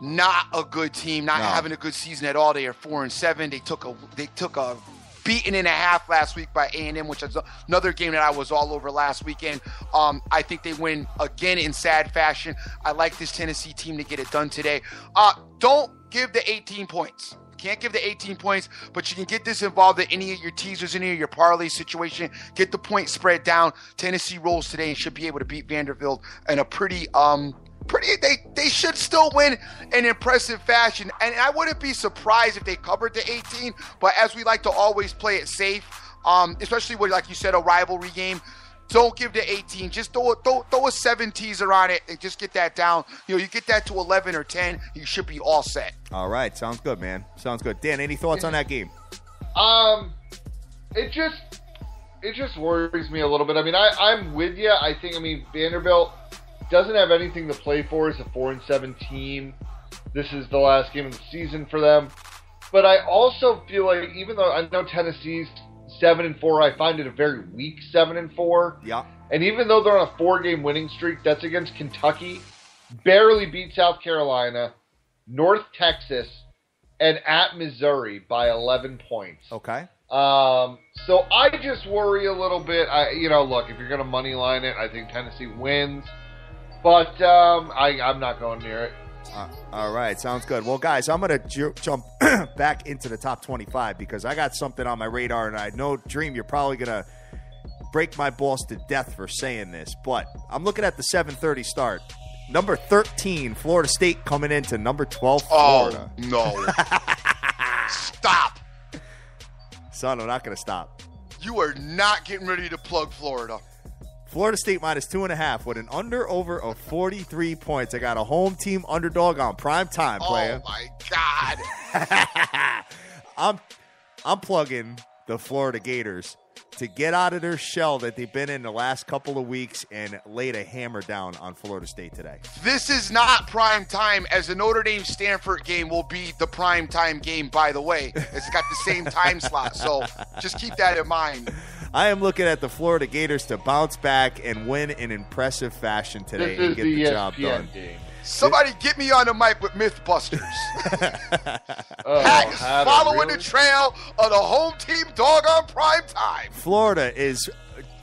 Speaker 1: not a good team, not
Speaker 2: No.
Speaker 1: having a good season at all. They are four and seven. They took a they took a beating and a half last week by A&M, which is another game that I was all over last weekend. Um, I think they win again in sad fashion. I like this Tennessee team to get it done today. Uh, don't give the 18 points. Can't give the 18 points, but you can get this involved in any of your teasers, any of your parlay situation. Get the point spread down. Tennessee rolls today and should be able to beat Vanderbilt in a pretty um pretty they they should still win in impressive fashion and i wouldn't be surprised if they covered the 18 but as we like to always play it safe um especially with like you said a rivalry game don't give the 18 just throw, a- throw, throw a 7 teaser on it and just get that down you know you get that to 11 or 10 you should be all set
Speaker 2: All right, sounds good, man. Sounds good. Dan, any thoughts on that game?
Speaker 3: Um, it just it just worries me a little bit. I mean, I I'm with you. I think I mean Vanderbilt doesn't have anything to play for as a four and seven team. This is the last game of the season for them. But I also feel like even though I know Tennessee's seven and four, I find it a very weak seven and four.
Speaker 2: Yeah.
Speaker 3: And even though they're on a four game winning streak, that's against Kentucky, barely beat South Carolina, North Texas, and at Missouri by 11 points.
Speaker 2: Okay.
Speaker 3: Um, so I just worry a little bit. I, you know, look, if you're going to money line it, I think Tennessee wins. But um, I, I'm not going near it.
Speaker 2: Uh, all right, sounds good. Well, guys, I'm going to ju- jump back into the top 25 because I got something on my radar, and I know, Dream, you're probably going to break my balls to death for saying this, but I'm looking at the 7:30 start. Number 13, Florida State coming into number 12, Florida.
Speaker 1: oh no stop
Speaker 2: Son, I'm not going to stop.
Speaker 1: you are not getting ready to plug florida
Speaker 2: Florida State minus two and a half with an under over of 43 points. I got a home team underdog on prime time, oh, player.
Speaker 1: oh my god
Speaker 2: I'm I'm plugging the Florida Gators to get out of their shell that they've been in the last couple of weeks and laid a hammer down on Florida State today.
Speaker 1: This is not prime time, as the Notre Dame Stanford game will be the prime time game, by the way. It's got the same time slot, so just keep that in mind.
Speaker 2: I am looking at the Florida Gators to bounce back and win in impressive fashion today
Speaker 3: This
Speaker 2: and get
Speaker 3: the,
Speaker 2: the, job
Speaker 3: ESPN
Speaker 2: done.
Speaker 3: game.
Speaker 1: Somebody get me on the mic with Mythbusters.
Speaker 3: Oh,
Speaker 1: Pat is
Speaker 3: have
Speaker 1: following
Speaker 3: really?
Speaker 1: the trail of the home team dog on prime time.
Speaker 2: Florida is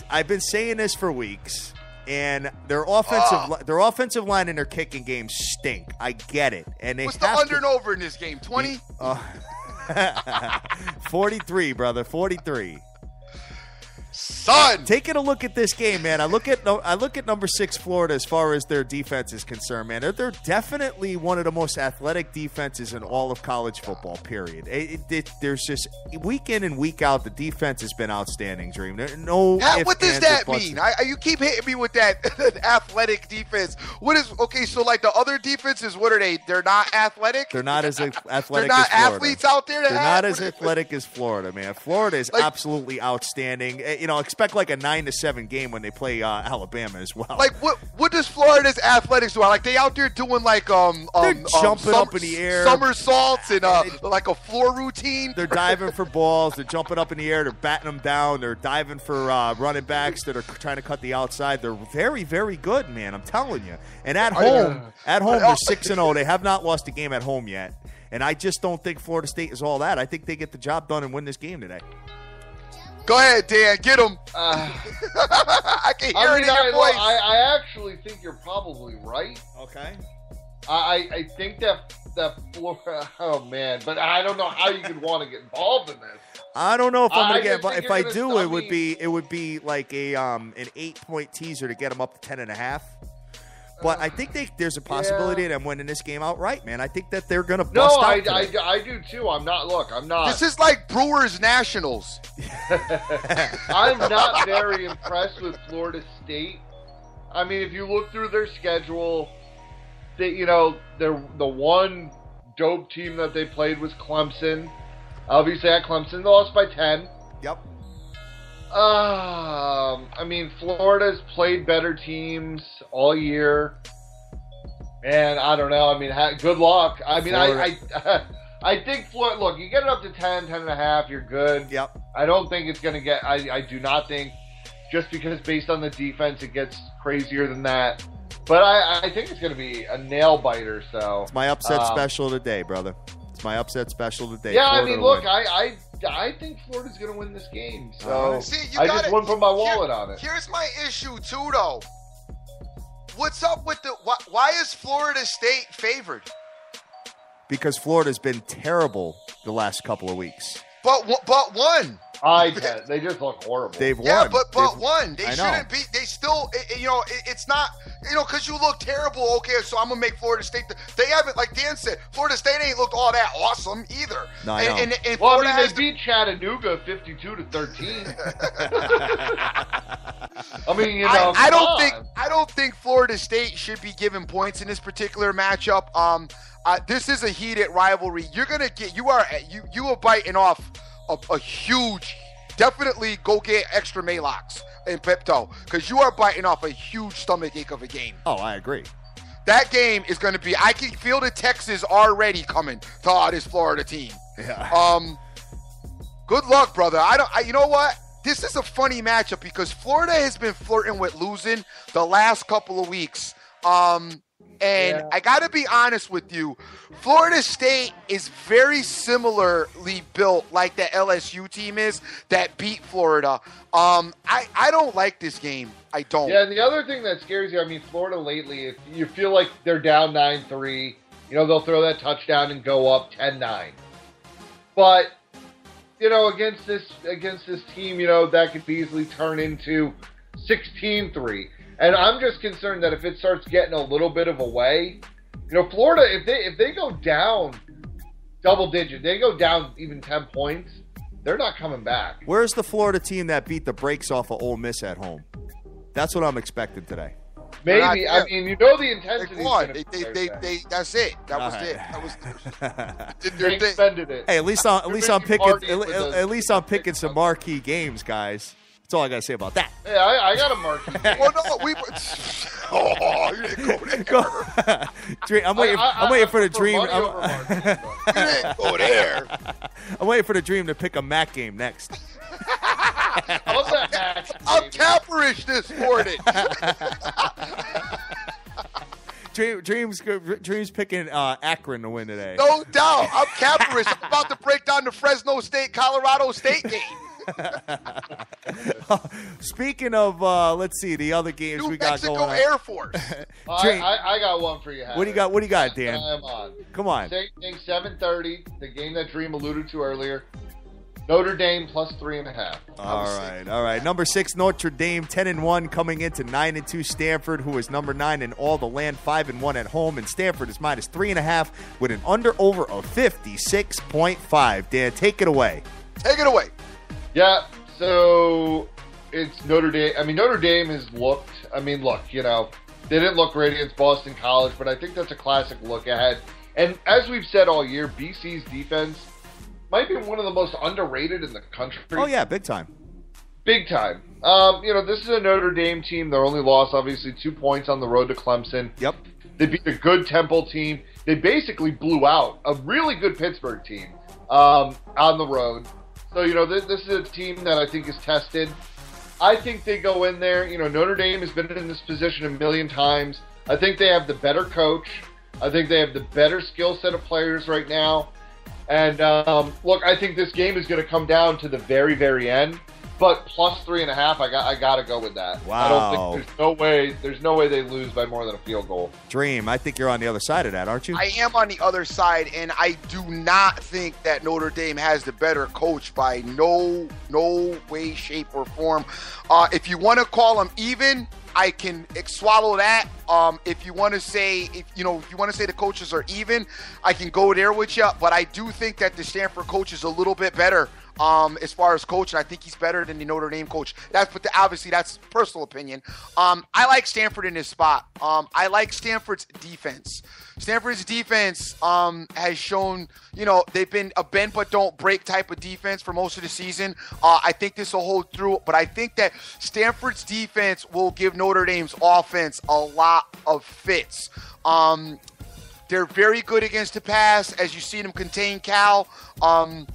Speaker 2: I've been saying this for weeks and their offensive
Speaker 1: ah.
Speaker 2: li- their offensive line and their kicking game stink. I get it. And they
Speaker 1: What's the under
Speaker 2: to,
Speaker 1: and over in this game? 20?
Speaker 2: Uh, 43, brother, 43.
Speaker 1: Son!
Speaker 2: Taking a look at this game, man, I look at I look at number six Florida as far as their defense is concerned, man. They're, they're definitely one of the most athletic defenses in all of college football. Period. It, it- it- there's just week in and week out, the defense has been outstanding. Dream. No.
Speaker 1: Pat,
Speaker 2: ifs,
Speaker 1: what does that mean? I, you keep hitting me with that athletic defense. What is okay? So like the other defenses, what are they? They're not athletic.
Speaker 2: They're not as athletic
Speaker 1: They're not
Speaker 2: as
Speaker 1: athletes out there. To
Speaker 2: They're
Speaker 1: have?
Speaker 2: not as athletic as Florida, man. Florida is
Speaker 1: Like-
Speaker 2: absolutely outstanding. Eh, You know, expect like a nine to seven game when they play uh, Alabama as well.
Speaker 1: Like what? What does Florida's athletics do? Like they out there doing like um, um
Speaker 2: They're
Speaker 1: um,
Speaker 2: jumping up in the air.
Speaker 1: somersaults and uh like a floor routine.
Speaker 2: They're diving for balls. They're jumping up in the air. They're batting them down. They're diving for uh, running backs that are trying to cut the outside. They're very, very good, man. I'm telling you. And at home, at home, they're six and zero. They have not lost a game at home yet. And I just don't think Florida State is all that. I think they get the job done and win this game today.
Speaker 1: Go ahead, Dan. Get him.
Speaker 3: Uh,
Speaker 1: I can hear
Speaker 3: I
Speaker 1: it
Speaker 3: mean,
Speaker 1: in
Speaker 3: I,
Speaker 1: your voice.
Speaker 3: I, I actually think you're probably right.
Speaker 2: Okay.
Speaker 3: I, I I think that that Florida. Oh man, but I don't know how you could want to get involved in this.
Speaker 2: I don't know if I'm gonna
Speaker 3: just
Speaker 2: get. But if I do, it would
Speaker 3: me.
Speaker 2: be it would be like a um an eight point teaser to get him up to ten and a half. But I think they, there's a possibility
Speaker 3: Yeah.
Speaker 2: of them winning this game outright, man. I think that they're gonna
Speaker 3: No,
Speaker 2: bust
Speaker 3: I,
Speaker 2: out. today.
Speaker 3: I, I do too. I'm not. Look, I'm not.
Speaker 1: this is like Brewers Nationals.
Speaker 3: I'm not very impressed with Florida State. I mean, if you look through their schedule, they, you know, they're the one dope team that they played was Clemson. Obviously, at Clemson, they lost by ten.
Speaker 2: Yep.
Speaker 3: Um, I mean, Florida's played better teams all year, and I don't know. I mean, ha- good luck. I mean, I, I, I think Florida. Look, you get it up to 10, 10 and a half, you're good.
Speaker 2: Yep.
Speaker 3: I don't think it's going to get. I, I do not think just because based on the defense, it gets crazier than that. But I, I think it's going to be a nail biter. So
Speaker 2: It's my upset
Speaker 3: Um,
Speaker 2: special today, brother. It's my upset special today.
Speaker 3: yeah, I mean, look. I, I I think Florida's going to win this game. So
Speaker 2: All right.
Speaker 1: See, you
Speaker 3: I
Speaker 1: gotta,
Speaker 3: just won from my
Speaker 1: here-
Speaker 3: wallet on it.
Speaker 1: Here's my issue too, though. What's up with the? Why, why is Florida State favored?
Speaker 2: because Florida's been terrible the last couple of weeks.
Speaker 1: But but one.
Speaker 3: I can't. They just look horrible.
Speaker 2: They've won.
Speaker 1: Yeah,
Speaker 2: won.
Speaker 1: but but
Speaker 2: They've-
Speaker 1: one. They
Speaker 2: I
Speaker 1: shouldn't be. They still. it- it- you know, it, it's not. You know, because you look terrible. Okay, so I'm gonna make Florida State. The, they haven't, like Dan said, Florida State ain't looked all that awesome either.
Speaker 2: No, I
Speaker 1: and,
Speaker 2: know.
Speaker 1: and, and
Speaker 3: well,
Speaker 1: Florida
Speaker 3: I mean, they beat Chattanooga fifty-two to thirteen. I mean, you know,
Speaker 1: I, I don't
Speaker 3: on.
Speaker 1: think I don't think Florida State should be given points in this particular matchup. Um, uh, this is a heated rivalry. You're gonna get you are you you are biting off a, a huge. Definitely go get extra Maalox and Pepto because you are biting off a huge stomach ache of a game.
Speaker 2: Oh, I agree.
Speaker 1: That game is going to be. I can feel the Texas already coming to oh, this Florida team.
Speaker 2: Yeah.
Speaker 1: Um, good luck, brother. I don't. I, you know what? This is a funny matchup because Florida has been flirting with losing the last couple of weeks. Um, and
Speaker 3: Yeah.
Speaker 1: I got to be honest with you, Florida State is very similarly built like the LSU team is that beat Florida. Um, I I don't like this game. I don't.
Speaker 3: Yeah, and the other thing that scares you, I mean, Florida lately, if you feel like they're down 9 3, you know, they'll throw that touchdown and go up 10 9. But, you know, against this against this team, you know, that could easily turn into 16 3. And I'm just concerned that if it starts getting a little bit of a way, you know, Florida, if they if they go down double digit, they go down even 10 points, they're not coming back.
Speaker 2: Where's the Florida team that beat the brakes off of Ole Miss at home? That's what I'm expecting today.
Speaker 3: Maybe.
Speaker 1: not
Speaker 3: I mean, you know the
Speaker 1: They
Speaker 3: intensity. is
Speaker 1: won. They, they, they, they, that's it. That was
Speaker 2: All right.
Speaker 1: it. That was.
Speaker 2: hey,
Speaker 1: Did
Speaker 3: They
Speaker 1: thing.
Speaker 3: expended it.
Speaker 2: at least I'm, at least I'm
Speaker 3: busy
Speaker 2: picking at,
Speaker 3: partying
Speaker 2: at least I'm picking some marquee games, guys. That's all I got to say about that.
Speaker 3: Hey, I, I got a marquee. game.
Speaker 1: Well, no, we. Oh, you didn't go there.
Speaker 2: Go. Dream, I'm waiting.
Speaker 3: I- I-
Speaker 2: I'm waiting
Speaker 3: I
Speaker 2: for the dream. I'm,
Speaker 3: over marquee,
Speaker 1: You didn't go there.
Speaker 2: I'm waiting for the dream to pick a Mac game next.
Speaker 3: I love that match.
Speaker 1: I'm
Speaker 3: baby.
Speaker 1: capperish this morning.
Speaker 2: Dream, dreams, dreams picking uh, Akron to win today.
Speaker 1: No doubt. I'm capperish. I'm about to break down the Fresno State, Colorado State game.
Speaker 2: Speaking of, uh, let's see the other games
Speaker 1: New
Speaker 2: we got
Speaker 1: Mexico
Speaker 2: going. on.
Speaker 1: Air Force.
Speaker 3: I, I, I got one for you.
Speaker 2: What do you got? What do you got, Dan?
Speaker 3: I'm on.
Speaker 2: Come on.
Speaker 3: Same thing, 7:30. The game that Dream alluded to earlier. Notre Dame plus three and a half.
Speaker 2: All right, all right. Number six Notre Dame, ten and one, coming into nine and two. Stanford, who is number nine in all the land, five and one at home, and Stanford is minus three and a half with an under over of fifty six point five. Dan, take it away.
Speaker 1: Take it away.
Speaker 3: Yeah. So it's Notre Dame. I mean, Notre Dame has looked. I mean, look, you know, they didn't look great against Boston College, but I think that's a classic look ahead. And as we've said all year, BC's defense might be one of the most underrated in the country.
Speaker 2: Oh yeah, big time.
Speaker 3: Big time. Um, you know, this is a Notre Dame team. Their only loss, obviously, two points on the road to Clemson.
Speaker 2: Yep.
Speaker 3: They beat a good Temple team. They basically blew out a really good Pittsburgh team um, on the road. So, you know, this, this is a team that I think is tested. I think they go in there. You know, Notre Dame has been in this position a million times. I think they have the better coach. I think they have the better skill set of players right now. And um, look, I think this game is going to come down to the very, very end. But plus three and a half, I got, I got to go with that. I
Speaker 2: Wow.
Speaker 3: don't think there's no way, there's no way they lose by more than a field goal.
Speaker 2: Dream, I think you're on the other side of that, aren't you?
Speaker 1: I am on the other side, and I do not think that Notre Dame has the better coach by no no way, shape, or form. Uh, if you want to call them even, I can swallow that. Um, if you want to say, if you know, if you want to say the coaches are even, I can go there with you. But I do think that the Stanford coach is a little bit better um, as far as coach, and I think he's better than the Notre Dame coach. That's but the, obviously that's personal opinion. Um, I like Stanford in this spot. Um, I like Stanford's defense. Stanford's defense um, has shown, you know, they've been a bend but don't break type of defense for most of the season. Uh, I think this will hold through, but I think that Stanford's defense will give Notre Dame's offense a lot of fits. Um, they're very good against the pass, as you see them contain Cal um,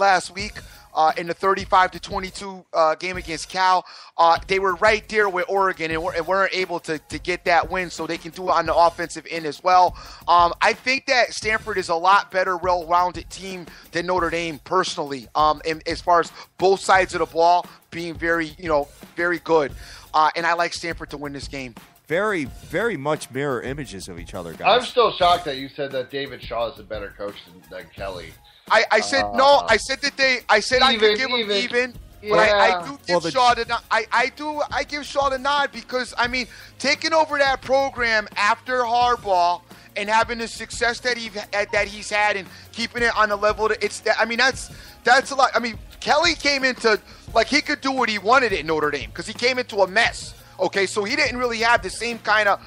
Speaker 1: last week. Uh, in the 35 to 22 uh, game against Cal, uh, they were right there with Oregon and, were, and weren't able to, to get that win, so they can do it on the offensive end as well. Um, I think that Stanford is a lot better, well-rounded team than Notre Dame, personally, um, and as far as both sides of the ball being very, you know, very good. Uh, and I like Stanford to win this game
Speaker 2: very, very much mirror images of each other, guys.
Speaker 3: I'm still shocked that you said that David Shaw is a better coach than, than Kelly.
Speaker 1: I, I said uh, no. I said that they. I said even, I could give even. him even. Yeah. But I, I, do give well, the, Shaw the nod. I, I do I give Shaw the nod because I mean taking over that program after Harbaugh and having the success that he that he's had and keeping it on the level that it's I mean that's that's a lot. I mean Kelly came into like he could do what he wanted at Notre Dame because he came into a mess. Okay, so he didn't really have the same kind of.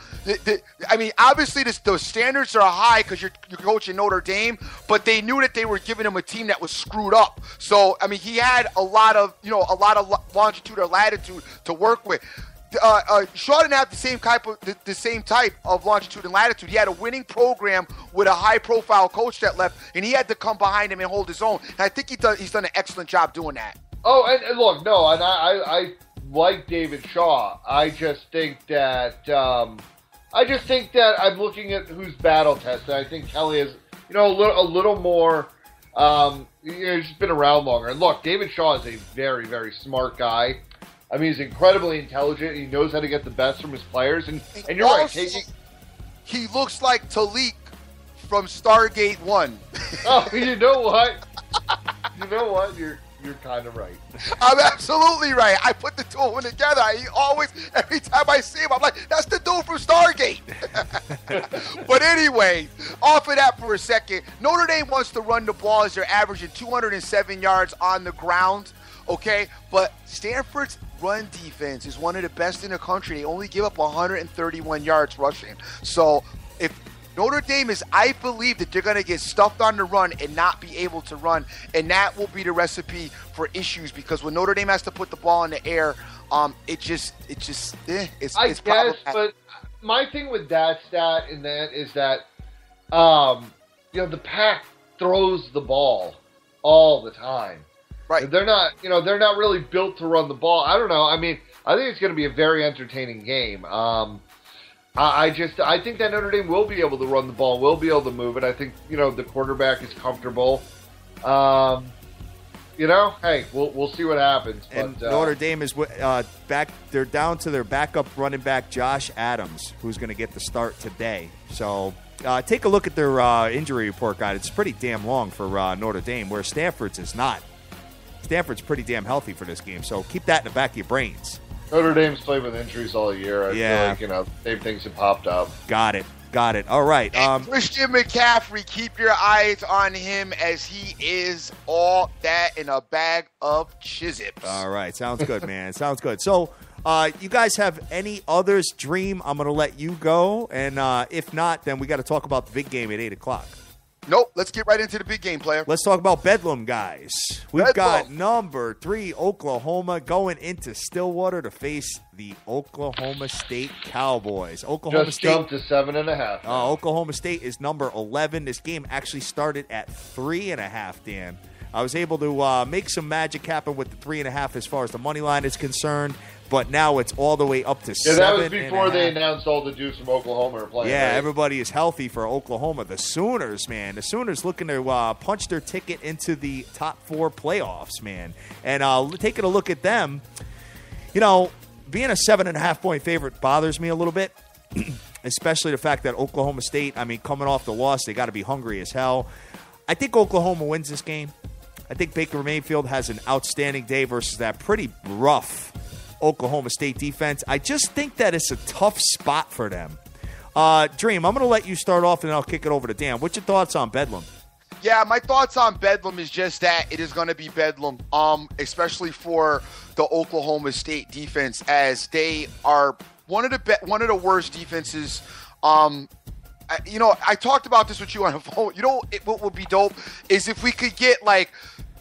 Speaker 1: I mean, obviously the, the standards are high because you're, you're coaching Notre Dame, but they knew that they were giving him a team that was screwed up. So I mean, he had a lot of you know a lot of longitude or latitude to work with. Uh, uh, Shaw didn't have the same type of the, the, same type of longitude and latitude. He had a winning program with a high-profile coach that left, and he had to come behind him and hold his own. And I think he he's done an excellent job doing that.
Speaker 3: Oh, and, and look, no, and I, I, I like David Shaw. I just think that um, I just think that I'm looking at who's battle tested. I think Kelly is, you know, a little a little more. Um, you know, he's been around longer. And look, David Shaw is a very very smart guy. I mean, he's incredibly intelligent. He knows how to get the best from his players. And and you're also, right, taking.
Speaker 1: He looks like Teal'c from Stargate One.
Speaker 3: oh, you know what? You know what? You're you're kind of right.
Speaker 1: I'm absolutely right. I put the two of them together. I always, every time I see him, I'm like, that's the dude from Stargate. but anyway, off of that for a second, Notre Dame wants to run the ball as they're averaging 207 yards on the ground. Okay, but Stanford's run defense is one of the best in the country. They only give up 131 yards rushing. So if Notre Dame is, I believe that they're going to get stuffed on the run and not be able to run, and that will be the recipe for issues because when Notre Dame has to put the ball in the air, um, it just, it just, eh, it's.
Speaker 3: I
Speaker 1: it's
Speaker 3: guess, but my thing with that stat and that is that, um, you know, the Pac throws the ball all the time.
Speaker 1: Right.
Speaker 3: They're not, you know, they're not really built to run the ball. I don't know. I mean, I think it's going to be a very entertaining game. Um, I just I think that Notre Dame will be able to run the ball, will be able to move it. I think you know the quarterback is comfortable. Um, you know, hey, we'll we'll see what happens.
Speaker 2: And uh, Notre Dame is uh, back. They're down to their backup running back Josh Adams, who's going to get the start today. So uh, take a look at their uh, injury report guide. It's pretty damn long for uh, Notre Dame, where Stanford's is not. Stanford's pretty damn healthy for this game, so keep that in the back of your brains.
Speaker 3: Notre Dame's played with injuries all year. I yeah. feel like, you know, same things have popped up.
Speaker 2: Got it. Got it. All right.
Speaker 1: Um, Christian McCaffrey, keep your eyes on him as he is all that in a bag of chiships.
Speaker 2: All right. Sounds good, man. Sounds good. So, uh, you guys have any others dream? I'm going to let you go. And uh, if not, then we got to talk about the big game at 8 o'clock.
Speaker 1: Nope. Let's get right into the big game, player.
Speaker 2: Let's talk about Bedlam, guys. We've Bedlam. got number three Oklahoma going into Stillwater to face the Oklahoma State Cowboys. Oklahoma
Speaker 3: Just
Speaker 2: State
Speaker 3: jumped to seven and a half.
Speaker 2: Uh, Oklahoma State is number eleven. This game actually started at three and a half. Dan. I was able to uh, make some magic happen with the three and a half as far as the money line is concerned but now it's all the way up to
Speaker 3: yeah, that was before they announced all the dudes from Oklahoma are playing.
Speaker 2: Yeah,
Speaker 3: right?
Speaker 2: everybody is healthy for Oklahoma. The Sooners, man, the Sooners looking to uh, punch their ticket into the top four playoffs, man. And uh, taking a look at them, you know, being a seven and a half point favorite bothers me a little bit. Especially the fact that Oklahoma State, I mean, coming off the loss, they got to be hungry as hell. I think Oklahoma wins this game. I think Baker Mayfield has an outstanding day versus that pretty rough Oklahoma State defense. I just think that it's a tough spot for them. Uh, Dream, I'm going to let you start off and then I'll kick it over to Dan. What's your thoughts on Bedlam?
Speaker 1: Yeah, my thoughts on Bedlam is just that it is going to be Bedlam, um, especially for the Oklahoma State defense, as they are one of the be- one of the worst defenses. Um, you know, I talked about this with you on the phone. You know, it, what would be dope is if we could get like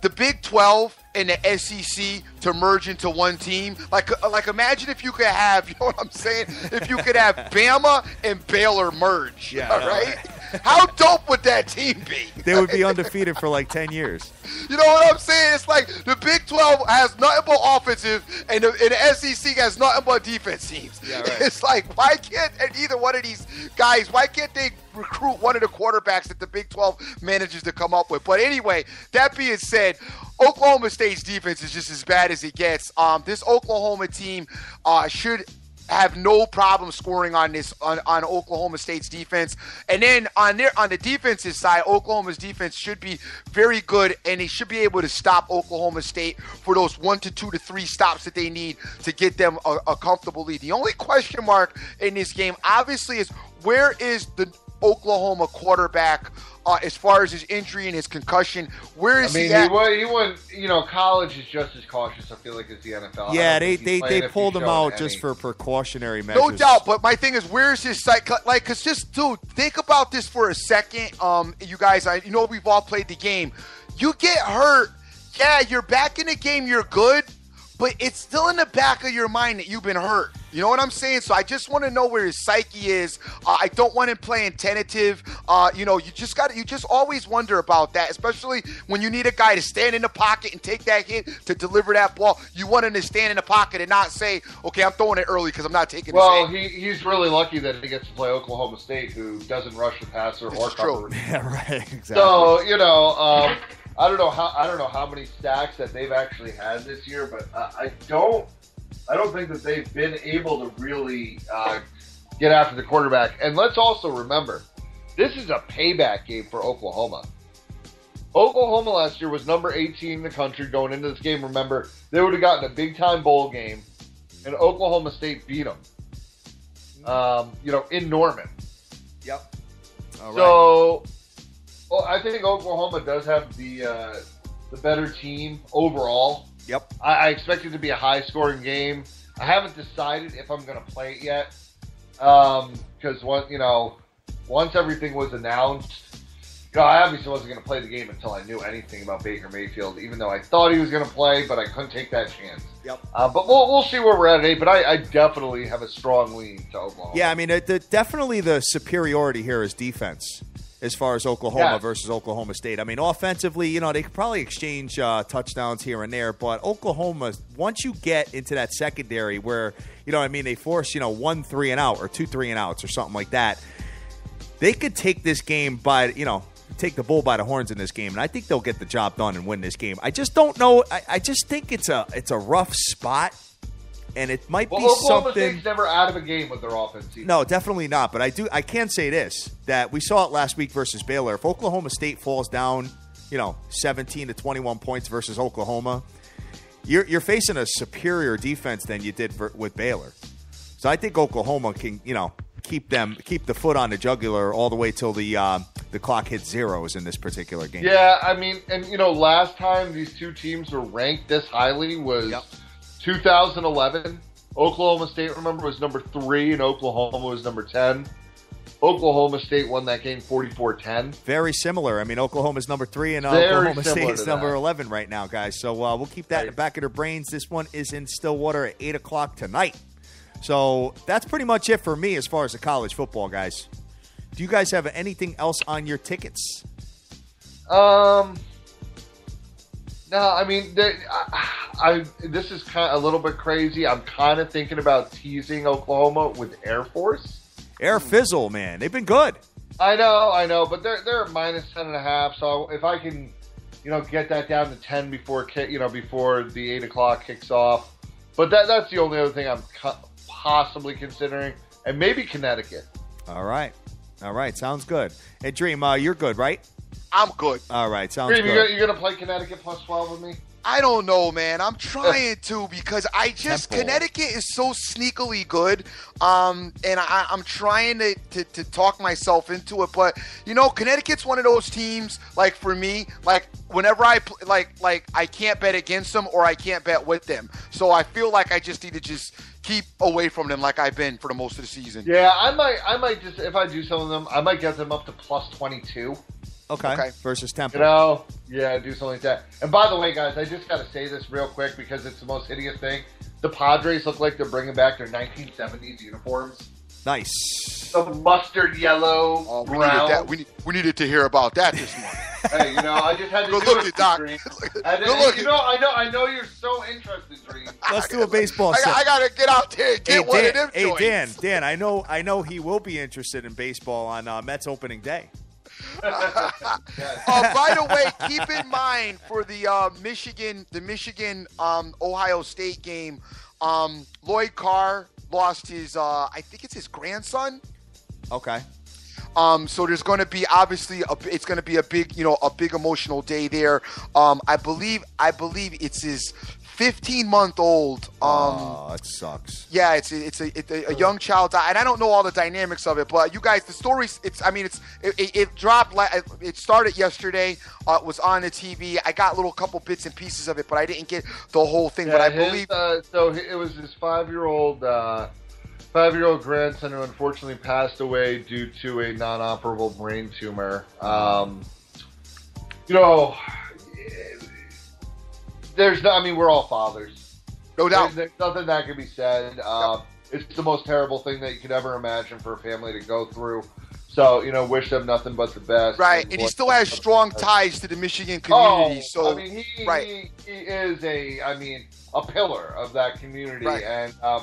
Speaker 1: the Big 12 and the SEC to merge into one team. Like, uh, like imagine if you could have, you know what I'm saying? If you could have Bama and Baylor merge, yeah, right? How dope would that team be?
Speaker 2: They would be undefeated for like ten years.
Speaker 1: You know what I'm saying? It's like the Big 12 has nothing but offensive, and the, and the SEC has nothing but defense teams.
Speaker 2: Yeah, right.
Speaker 1: It's like, why can't and either one of these guys, why can't they recruit one of the quarterbacks that the Big 12 manages to come up with? But anyway, that being said, Oklahoma State's defense is just as bad as it gets. Um, this Oklahoma team uh, should have no problem scoring on this on, on Oklahoma State's defense. And then on their on the defensive side, Oklahoma's defense should be very good and they should be able to stop Oklahoma State for those one to two to three stops that they need to get them a, a comfortable lead. The only question mark in this game obviously is where is the Oklahoma quarterback uh, as far as his injury and his concussion? Where is I
Speaker 3: mean,
Speaker 1: he
Speaker 3: he,
Speaker 1: at?
Speaker 3: wa- he went. You know, college is just as cautious. I feel like as the NFL.
Speaker 2: Yeah, they they, they
Speaker 3: if he's
Speaker 2: pulled him
Speaker 3: shown
Speaker 2: out just for precautionary measures.
Speaker 1: No doubt, but my thing is, where's his psych? Like, cause just dude, think about this for a second. Um, you guys, I you know we've all played the game. You get hurt, yeah, you're back in the game, you're good, but it's still in the back of your mind that you've been hurt. You know what I'm saying? So I just want to know where his psyche is. Uh, I don't want him playing tentative. Uh, you know, you just got you just always wonder about that, especially when you need a guy to stand in the pocket and take that hit to deliver that ball. You want him to stand in the pocket and not say, "Okay, I'm throwing it early because I'm not taking."
Speaker 3: Well,
Speaker 1: this hit."
Speaker 3: he, he's really lucky that he gets to play Oklahoma State, who doesn't rush the passer
Speaker 1: This
Speaker 3: or
Speaker 1: is true.
Speaker 3: cover.
Speaker 2: Yeah, right. Exactly.
Speaker 3: So you know, um, I don't know how I don't know how many sacks that they've actually had this year, but I, I don't I don't think that they've been able to really uh, get after the quarterback. And let's also remember, this is a payback game for Oklahoma. Oklahoma last year was number 18 in the country going into this game. Remember, they would have gotten a big time bowl game, and Oklahoma State beat them. Um, you know, in Norman.
Speaker 2: yep. All right.
Speaker 3: So, well, I think Oklahoma does have the uh, the better team overall.
Speaker 2: Yep.
Speaker 3: I, I expect it to be a high scoring game. I haven't decided if I'm going to play it yet because once you know, once everything was announced, you know, I obviously wasn't going to play the game until I knew anything about Baker Mayfield. Even though I thought he was going to play, but I couldn't take that chance.
Speaker 2: Yep.
Speaker 3: Uh, but we'll we'll see where we're at today. But I, I definitely have a strong lean to Oklahoma.
Speaker 2: Yeah, I mean, it, the, definitely the superiority here is defense as far as Oklahoma
Speaker 3: Yeah.
Speaker 2: versus Oklahoma State. I mean, offensively, you know, they could probably exchange uh, touchdowns here and there, but Oklahoma, once you get into that secondary where, you know, I mean, they force, you know, one three and out or two three and outs or something like that, they could take this game by, you know, take the bull by the horns in this game, and I think they'll get the job done and win this game. I just don't know. I, I just think it's a it's a rough spot, and it might
Speaker 3: Well,
Speaker 2: be
Speaker 3: Oklahoma
Speaker 2: something.
Speaker 3: State's never out of a game with their offense. either.
Speaker 2: No, definitely not. But I do. I can say this: that we saw it last week versus Baylor. If Oklahoma State falls down, you know, seventeen to twenty-one points versus Oklahoma, you're you're facing a superior defense than you did ver- with Baylor. So I think Oklahoma can, you know, keep them keep the foot on the jugular all the way till the uh, the clock hits zeros in this particular game.
Speaker 3: Yeah, I mean, and you know, last time these two teams were ranked this highly was
Speaker 2: Yep.
Speaker 3: 2011. Oklahoma State, remember, was number three, and Oklahoma was number 10. Oklahoma State won that game 44 10.
Speaker 2: Very similar. I mean, Oklahoma's number three and uh, Oklahoma State is number
Speaker 3: that.
Speaker 2: 11 right now, guys. So uh, we'll keep that in the back of their brains. This one is in Stillwater at 8 o'clock tonight. So that's pretty much it for me as far as the college football, guys. Do you guys have anything else on your tickets?
Speaker 3: Um, no, I mean, I, I this is kind of a little bit crazy. I'm kind of thinking about teasing Oklahoma with Air Force.
Speaker 2: Air Fizzle, man. They've been good.
Speaker 3: I know, I know, but they're they're minus ten and a half. So if I can, you know, get that down to ten before you know, before the eight o'clock kicks off. But that that's the only other thing I'm possibly considering, and maybe Connecticut.
Speaker 2: All right. All right. Sounds good. Hey, Dream, uh, you're good, right?
Speaker 1: I'm good.
Speaker 2: All right. Sounds
Speaker 3: Dream, you
Speaker 2: good.
Speaker 3: gonna, you gonna play Connecticut plus twelve with me?
Speaker 1: I don't know, man. I'm trying to because I just
Speaker 2: Temple.
Speaker 1: Connecticut is so sneakily good, um, and I, I'm trying to, to to talk myself into it. But you know, Connecticut's one of those teams. Like for me, like whenever I like like I can't bet against them or I can't bet with them. So I feel like I just need to just keep away from them, like I've been for the most of the season.
Speaker 3: Yeah, I might I might just if I do some of them, I might get them up to plus twenty two.
Speaker 2: okay.
Speaker 1: Okay.
Speaker 2: Versus Temple.
Speaker 3: You know, yeah, do something like that. And by the way, guys, I just got to say this real quick because it's the most hideous thing. The Padres look like they're bringing back their 1970s uniforms.
Speaker 2: Nice.
Speaker 3: The mustard yellow
Speaker 1: Oh, we needed
Speaker 3: brown.
Speaker 1: that. We, need, we needed to hear about that this morning.
Speaker 3: hey, you know, I just had to
Speaker 1: Good
Speaker 3: do
Speaker 1: looking,
Speaker 3: it,
Speaker 1: Doc.
Speaker 3: Dream.
Speaker 1: Good
Speaker 3: And, and,
Speaker 1: looking.
Speaker 3: you know, I know, I know you're so interested, Dream.
Speaker 2: Let's do a baseball
Speaker 1: I, got, I gotta get out there and get
Speaker 2: Hey
Speaker 1: one of
Speaker 2: Dan,
Speaker 1: them
Speaker 2: hey
Speaker 1: joints.
Speaker 2: Dan, Dan, I know, I know he will be interested in baseball on uh, Mets opening day.
Speaker 1: Uh, by the way, keep in mind for the uh, Michigan, the Michigan um, Ohio State game, um, Lloyd Carr lost his, uh, I think it's his grandson.
Speaker 2: Okay.
Speaker 1: Um, so there's going to be obviously a, it's going to be a big, you know, a big emotional day there. Um, I believe, I believe it's his 15 month old. Um,
Speaker 2: oh, that sucks.
Speaker 1: yeah, it's a, it's a, it's a, a young child, died, and I don't know all the dynamics of it, but you guys, the stories, it's I mean, it's it, it, it dropped, like it started yesterday. Uh, it was on the TV. I got little couple bits and pieces of it, but I didn't get the whole thing. but I
Speaker 3: his,
Speaker 1: believe,
Speaker 3: uh, so it was his five-year-old, uh, five-year-old grandson who unfortunately passed away due to a non-operable brain tumor. Um, you know, there's, no, I mean, we're all fathers.
Speaker 1: no doubt.
Speaker 3: There's, there's nothing that can be said. Um, It's the most terrible thing that you could ever imagine for a family to go through. So you know, wish them nothing but the best.
Speaker 1: Right, and he still has strong ties to the Michigan community.
Speaker 3: Oh,
Speaker 1: so
Speaker 3: I mean, he,
Speaker 1: right.
Speaker 3: he he is a, I mean, a pillar of that community,
Speaker 1: Right.
Speaker 3: and um,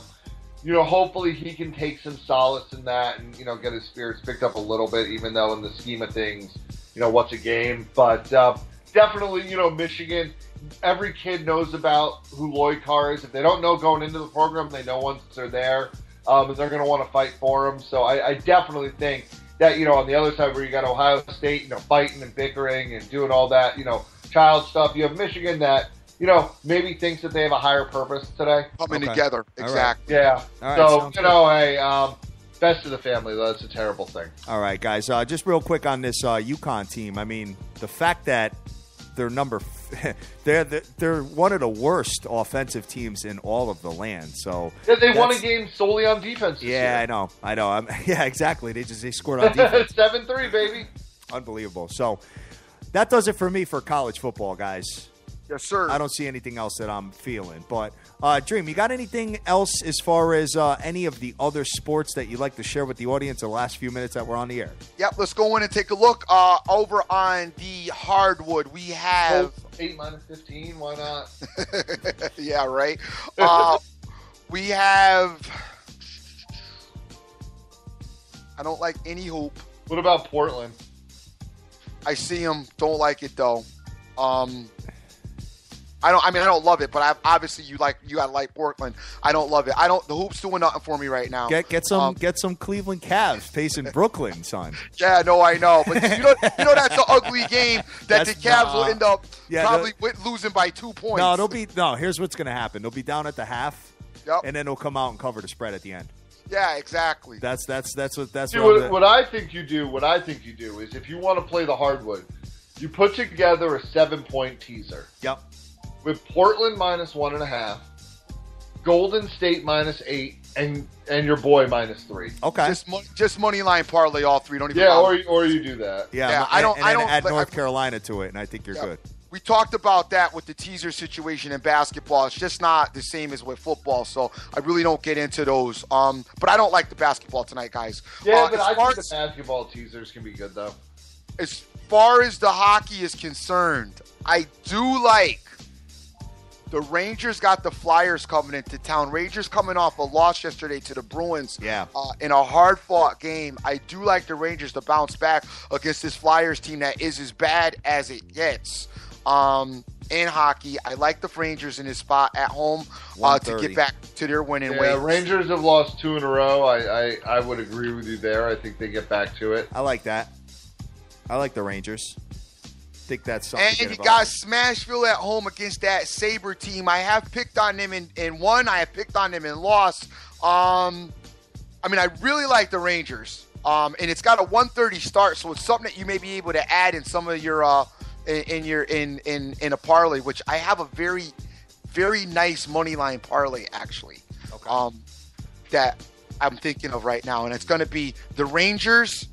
Speaker 3: you know, hopefully he can take some solace in that, and you know, get his spirits picked up a little bit, even though in the scheme of things, you know, what's a game? But uh, definitely, you know, Michigan. Every kid knows about who Lloyd Carr is. If they don't know going into the program, they know once they're there, um, and they're going to want to fight for him. So I, I definitely think that you know on the other side where you got Ohio State, you know, fighting and bickering and doing all that, you know, child stuff. You have Michigan that you know maybe thinks that they have a higher purpose today.
Speaker 1: coming
Speaker 2: Okay.
Speaker 1: together,
Speaker 2: right.
Speaker 1: exactly.
Speaker 3: Yeah.
Speaker 2: All right,
Speaker 3: so you
Speaker 2: good.
Speaker 3: know, hey, um, best of the family. though. That's a terrible thing.
Speaker 2: All right, guys. Uh, just real quick on this uh, UConn team. I mean, the fact that they're number, they're they're- they're one of the worst offensive teams in all of the land. So
Speaker 3: Yeah, they won a game solely on defense.
Speaker 2: yeah, I know, I know. I'm, yeah, exactly. They just they scored on defense.
Speaker 3: Seven three, baby.
Speaker 2: Unbelievable. So that does it for me for college football, guys.
Speaker 1: Yes, sir.
Speaker 2: I don't see anything else that I'm feeling. But uh, Dream, you got anything else as far as uh, any of the other sports that you'd like to share with the audience the last few minutes that we're on the air?
Speaker 1: Yep, let's go in and take a look uh, over on the hardwood. We have,
Speaker 3: Colts, eight minus fifteen. Why not?
Speaker 1: yeah, right. Uh, we have. I don't like any hoop.
Speaker 3: What about Portland?
Speaker 1: I see them. Don't like it though. Um, I don't. I mean, I don't love it, but I've, obviously you like you gotta like Portland. I don't love it. I don't. The hoop's doing nothing for me right now.
Speaker 2: Get get some
Speaker 1: Um,
Speaker 2: get some Cleveland Cavs facing Brooklyn, son.
Speaker 1: Yeah, no, I know, but you know, you know that's an ugly game that
Speaker 2: That's
Speaker 1: the Cavs will end up
Speaker 2: Yeah,
Speaker 1: probably wi- losing by two points.
Speaker 2: No, they'll be no. Here's what's going to happen. They'll be down at the half,
Speaker 1: Yep.
Speaker 2: and then they'll come out and cover the spread at the end.
Speaker 1: Yeah, exactly.
Speaker 2: That's that's that's what that's
Speaker 3: See,
Speaker 2: what, I'm
Speaker 3: what, what I think you do, what I think you do is if you want to play the hardwood, you put together a seven point teaser
Speaker 2: Yep.
Speaker 3: With Portland minus one and a half, Golden State minus eight, and and your boy minus three.
Speaker 2: Okay.
Speaker 1: Just mon- just money line parlay all three. Don't even.
Speaker 3: Yeah,
Speaker 1: bother.
Speaker 3: or or you do that.
Speaker 2: yeah.
Speaker 1: yeah,
Speaker 2: and-
Speaker 1: I don't-
Speaker 2: And,
Speaker 1: I
Speaker 2: then
Speaker 1: don't-
Speaker 2: add North
Speaker 1: I-
Speaker 2: Carolina to it, and I think you're
Speaker 1: Yeah.
Speaker 2: good.
Speaker 1: we talked about that with the teaser situation in basketball. It's just not the same as with football, so I really don't get into those. Um, but I don't like the basketball tonight, guys.
Speaker 3: Yeah,
Speaker 1: Uh,
Speaker 3: but I
Speaker 1: far
Speaker 3: think
Speaker 1: as-
Speaker 3: the basketball teasers can be good though.
Speaker 1: as far as the hockey is concerned, I do like the Rangers got the Flyers coming into town. Rangers coming off a loss yesterday to the Bruins.
Speaker 2: Yeah.
Speaker 1: Uh, in a hard fought game, I do like the Rangers to bounce back against this Flyers team that is as bad as it gets. Um, in hockey, I like the Rangers in this spot at home uh, to get back to their winning
Speaker 3: Yeah,
Speaker 1: ways.
Speaker 3: Rangers have lost two in a row. I, I I would agree with you there. I think they get back to it.
Speaker 2: I like that. I like the Rangers. Think that's something.
Speaker 1: And you got Smashville at home against that Sabre team. I have picked on them in, in one. I have picked on them in loss. Um, I mean, I really like the Rangers. Um, and it's got a 130 start, so it's something that you may be able to add in some of your uh, in, in your in in in a parlay, which I have a very very nice money line parlay actually.
Speaker 2: Okay.
Speaker 1: Um, that I'm thinking of right now, and it's going to be the Rangers,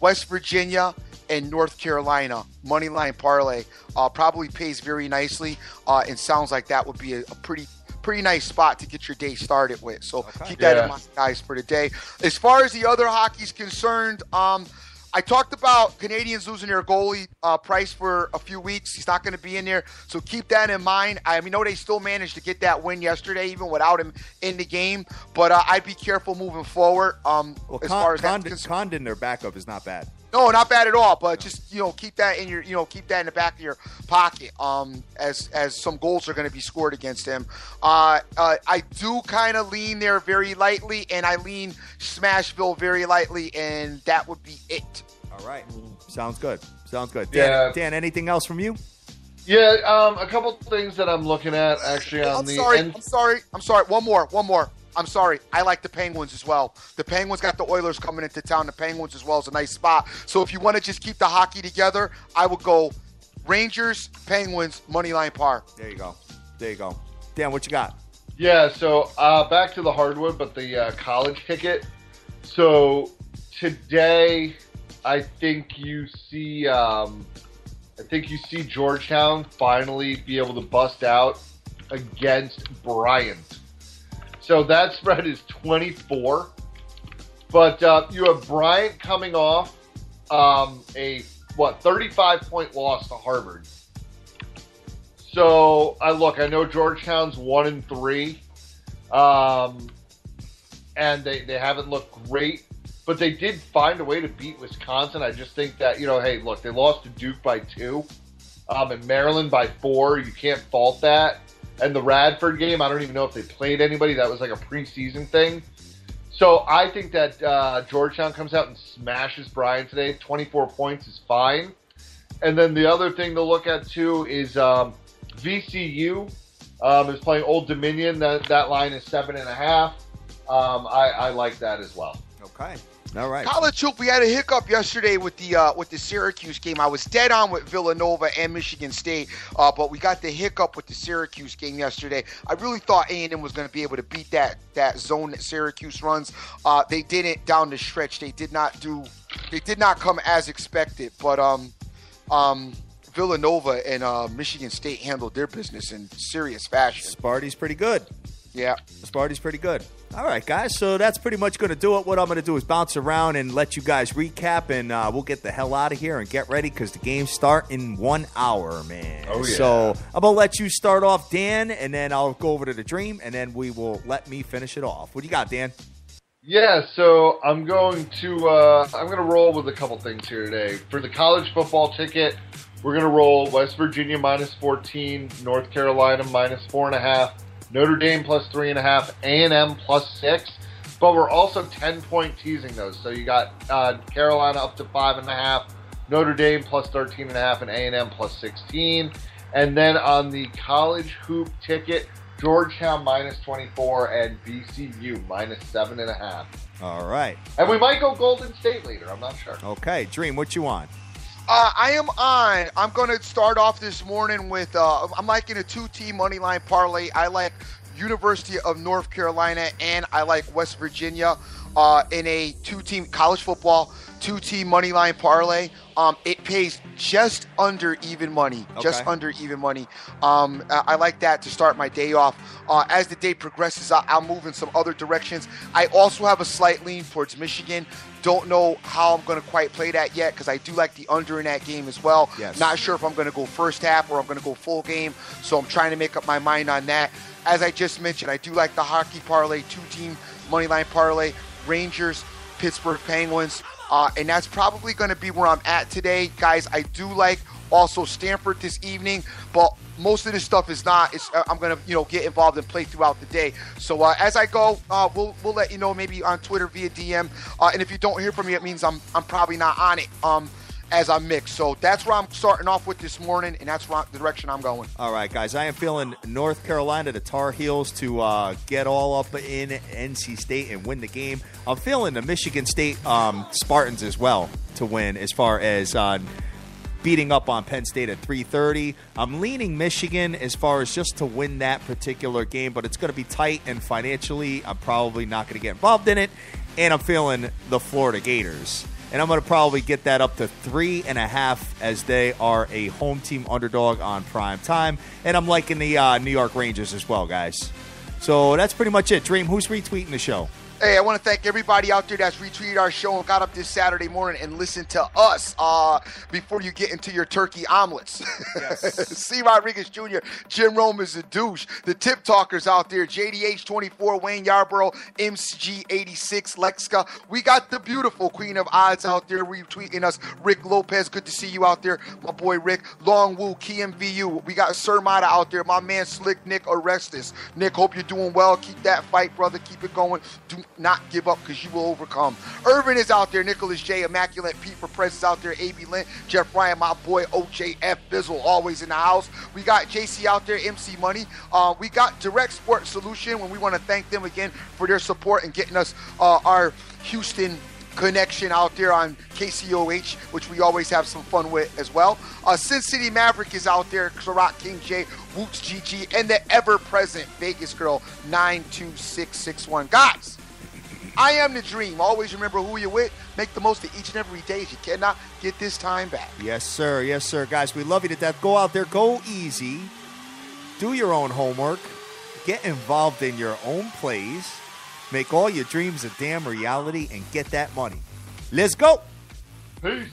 Speaker 1: West Virginia, and North Carolina money line parlay. Uh, probably pays very nicely, uh, and sounds like that would be a, a pretty pretty nice spot to get your day started with. So
Speaker 2: Okay.
Speaker 1: keep that
Speaker 3: Yeah.
Speaker 1: in mind, guys, for today. As far as the other hockey's concerned, um, I talked about Canadiens losing their goalie uh, Price for a few weeks. He's not going to be in there, so keep that in mind. I mean, know they still managed to get that win yesterday, even without him in the game. But uh, I'd be careful moving forward. Um,
Speaker 2: Well,
Speaker 1: as
Speaker 2: Con-
Speaker 1: far as
Speaker 2: Condon. Condon, their backup, is not bad.
Speaker 1: No, not bad at all. But just you know, keep that in your you know keep that in the back of your pocket. Um, as as some goals are going to be scored against him. Uh, uh I do kind of lean there very lightly, and I lean Smashville very lightly, and that would be it.
Speaker 2: All right. Sounds good. Sounds good. Dan,
Speaker 3: Yeah.
Speaker 2: Dan anything else from you?
Speaker 3: Yeah, um, a couple things that I'm looking at actually on
Speaker 1: I'm
Speaker 3: the
Speaker 1: sorry.
Speaker 3: end.
Speaker 1: I'm sorry. I'm sorry. One more. One more. I'm sorry. I like the Penguins as well. The Penguins got the Oilers coming into town. The Penguins as well is a nice spot. So if you want to just keep the hockey together, I would go Rangers, Penguins, money line par.
Speaker 2: There you go. There you go. Dan, what you got?
Speaker 3: Yeah, so uh, back to the hardwood, but the uh, college ticket. So today, I think you see, um, I think you see Georgetown finally be able to bust out against Bryant. So that spread is 24. But uh, you have Bryant coming off um, a what 35 point loss to Harvard. So I look, I know Georgetown's one and three, um, and they they haven't looked great, but they did find a way to beat Wisconsin. I just think that you know, hey, look, they lost to Duke by two, um, and Maryland by four. You can't fault that. And the Radford game, I don't even know if they played anybody. That was like a preseason thing. So I think that uh, Georgetown comes out and smashes Bryant today. 24 points is fine. And then the other thing to look at too is um, VCU um, is playing Old Dominion. That that line is seven and a half. Um, I, I like that as well.
Speaker 2: Okay. All right.
Speaker 1: College hoop. We had a hiccup yesterday with the uh, with the Syracuse game. I was dead on with Villanova and Michigan State, uh, but we got the hiccup with the Syracuse game yesterday. I really thought A and M was going to be able to beat that that zone that Syracuse runs. Uh, they didn't down the stretch. They did not do. They did not come as expected. But um, um, Villanova and uh, Michigan State handled their business in serious fashion.
Speaker 2: Sparty's pretty good.
Speaker 1: Yeah.
Speaker 2: Sparty's pretty good. All right, guys. So that's pretty much going to do it. What I'm going to do is bounce around and let you guys recap, and uh, we'll get the hell out of here and get ready because the games start in one hour, man.
Speaker 3: Oh, yeah.
Speaker 2: So I'm going to let you start off, Dan, and then I'll go over to the dream, and then we will let me finish it off. What do you got, Dan?
Speaker 3: Yeah, so I'm going to uh, I'm going to roll with a couple things here today. For the college football ticket, we're going to roll West Virginia minus 14, North Carolina minus four and a half, Notre Dame plus three and a half, A and M plus six. But we're also 10 point teasing those. So you got uh, Carolina up to five and a half, Notre Dame plus 13 and a half, and A and M plus 16. And then on the college hoop ticket, Georgetown minus 24 and VCU minus seven and a half.
Speaker 2: All right.
Speaker 3: And we might go Golden State later. I'm not sure.
Speaker 2: Okay, Dream, what you want?
Speaker 1: Uh, I am on. I'm going to start off this morning with. Uh, I'm liking a two-team money line parlay. I like University of North Carolina and I like West Virginia uh, in a two-team college football two-team money line parlay. Um, it pays just under even money. Just under even money. Um, I I like that to start my day off. Uh, as the day progresses, I'll, I'll move in some other directions. I also have a slight lean towards Michigan. Don't know how I'm going to quite play that yet because I do like the under in that game as well.
Speaker 2: Yes.
Speaker 1: Not sure if I'm going to go first half or I'm going to go full game. So I'm trying to make up my mind on that. As I just mentioned, I do like the hockey parlay, two team money line parlay, Rangers, Pittsburgh Penguins. Uh, and that's probably going to be where I'm at today. Guys, I do like also Stanford this evening, but most of this stuff is not. It's, uh, I'm going to, you know, get involved and play throughout the day. So uh, as I go, uh, we'll we'll let you know maybe on Twitter via DM. Uh, and if you don't hear from me, it means I'm I'm probably not on it. Um, as I mix. So that's where I'm starting off with this morning, and that's the direction I'm going.
Speaker 2: All right, guys. I am feeling North Carolina, the Tar Heels, to uh, get all up in NC State and win the game. I'm feeling the Michigan State um, Spartans as well to win, as far as uh, beating up on Penn State at 3:30. I'm leaning Michigan as far as just to win that particular game, but it's going to be tight and financially, I'm probably not going to get involved in it. And I'm feeling the Florida Gators. And I'm going to probably get that up to three and a half as they are a home team underdog on prime time. And I'm liking the uh, New York Rangers as well, guys. So that's pretty much it. Dream, who's retweeting the show?
Speaker 1: Hey, I want to thank everybody out there that's retweeted our show and got up this Saturday morning and listened to us uh, before you get into your turkey omelets. Yes. C. Rodriguez Jr., Jim Rome is a douche. The tip talkers out there, JDH24, Wayne Yarborough, MCG86, Lexa. We got the beautiful Queen of Odds out there retweeting us. Rick Lopez, good to see you out there. My boy Rick. Long Woo, KMVU. We got Sir Mata out there. My man Slick Nick Orestes. Nick, hope you're doing well. Keep that fight, brother. Keep it going. Do not give up because you will overcome. Irvin is out there. Nicholas J. Immaculate Pete for Press out there. AB Lynn. Jeff Ryan, my boy OJF Bizzle, always in the house. We got JC out there. MC Money. Uh, we got Direct Sports Solution when we want to thank them again for their support and getting us uh, our Houston connection out there on KCOH, which we always have some fun with as well. Uh, Sin City Maverick is out there, Karat King J, Woots GG, and the ever present Vegas Girl 92661. Guys, I am the dream. Always remember who you're with. Make the most of each and every day. You cannot get this time back.
Speaker 2: Yes, sir. Yes, sir. Guys, we love you to death. Go out there, go easy. Do your own homework. Get involved in your own plays. Make all your dreams a damn reality and get that money. Let's go.
Speaker 3: Peace.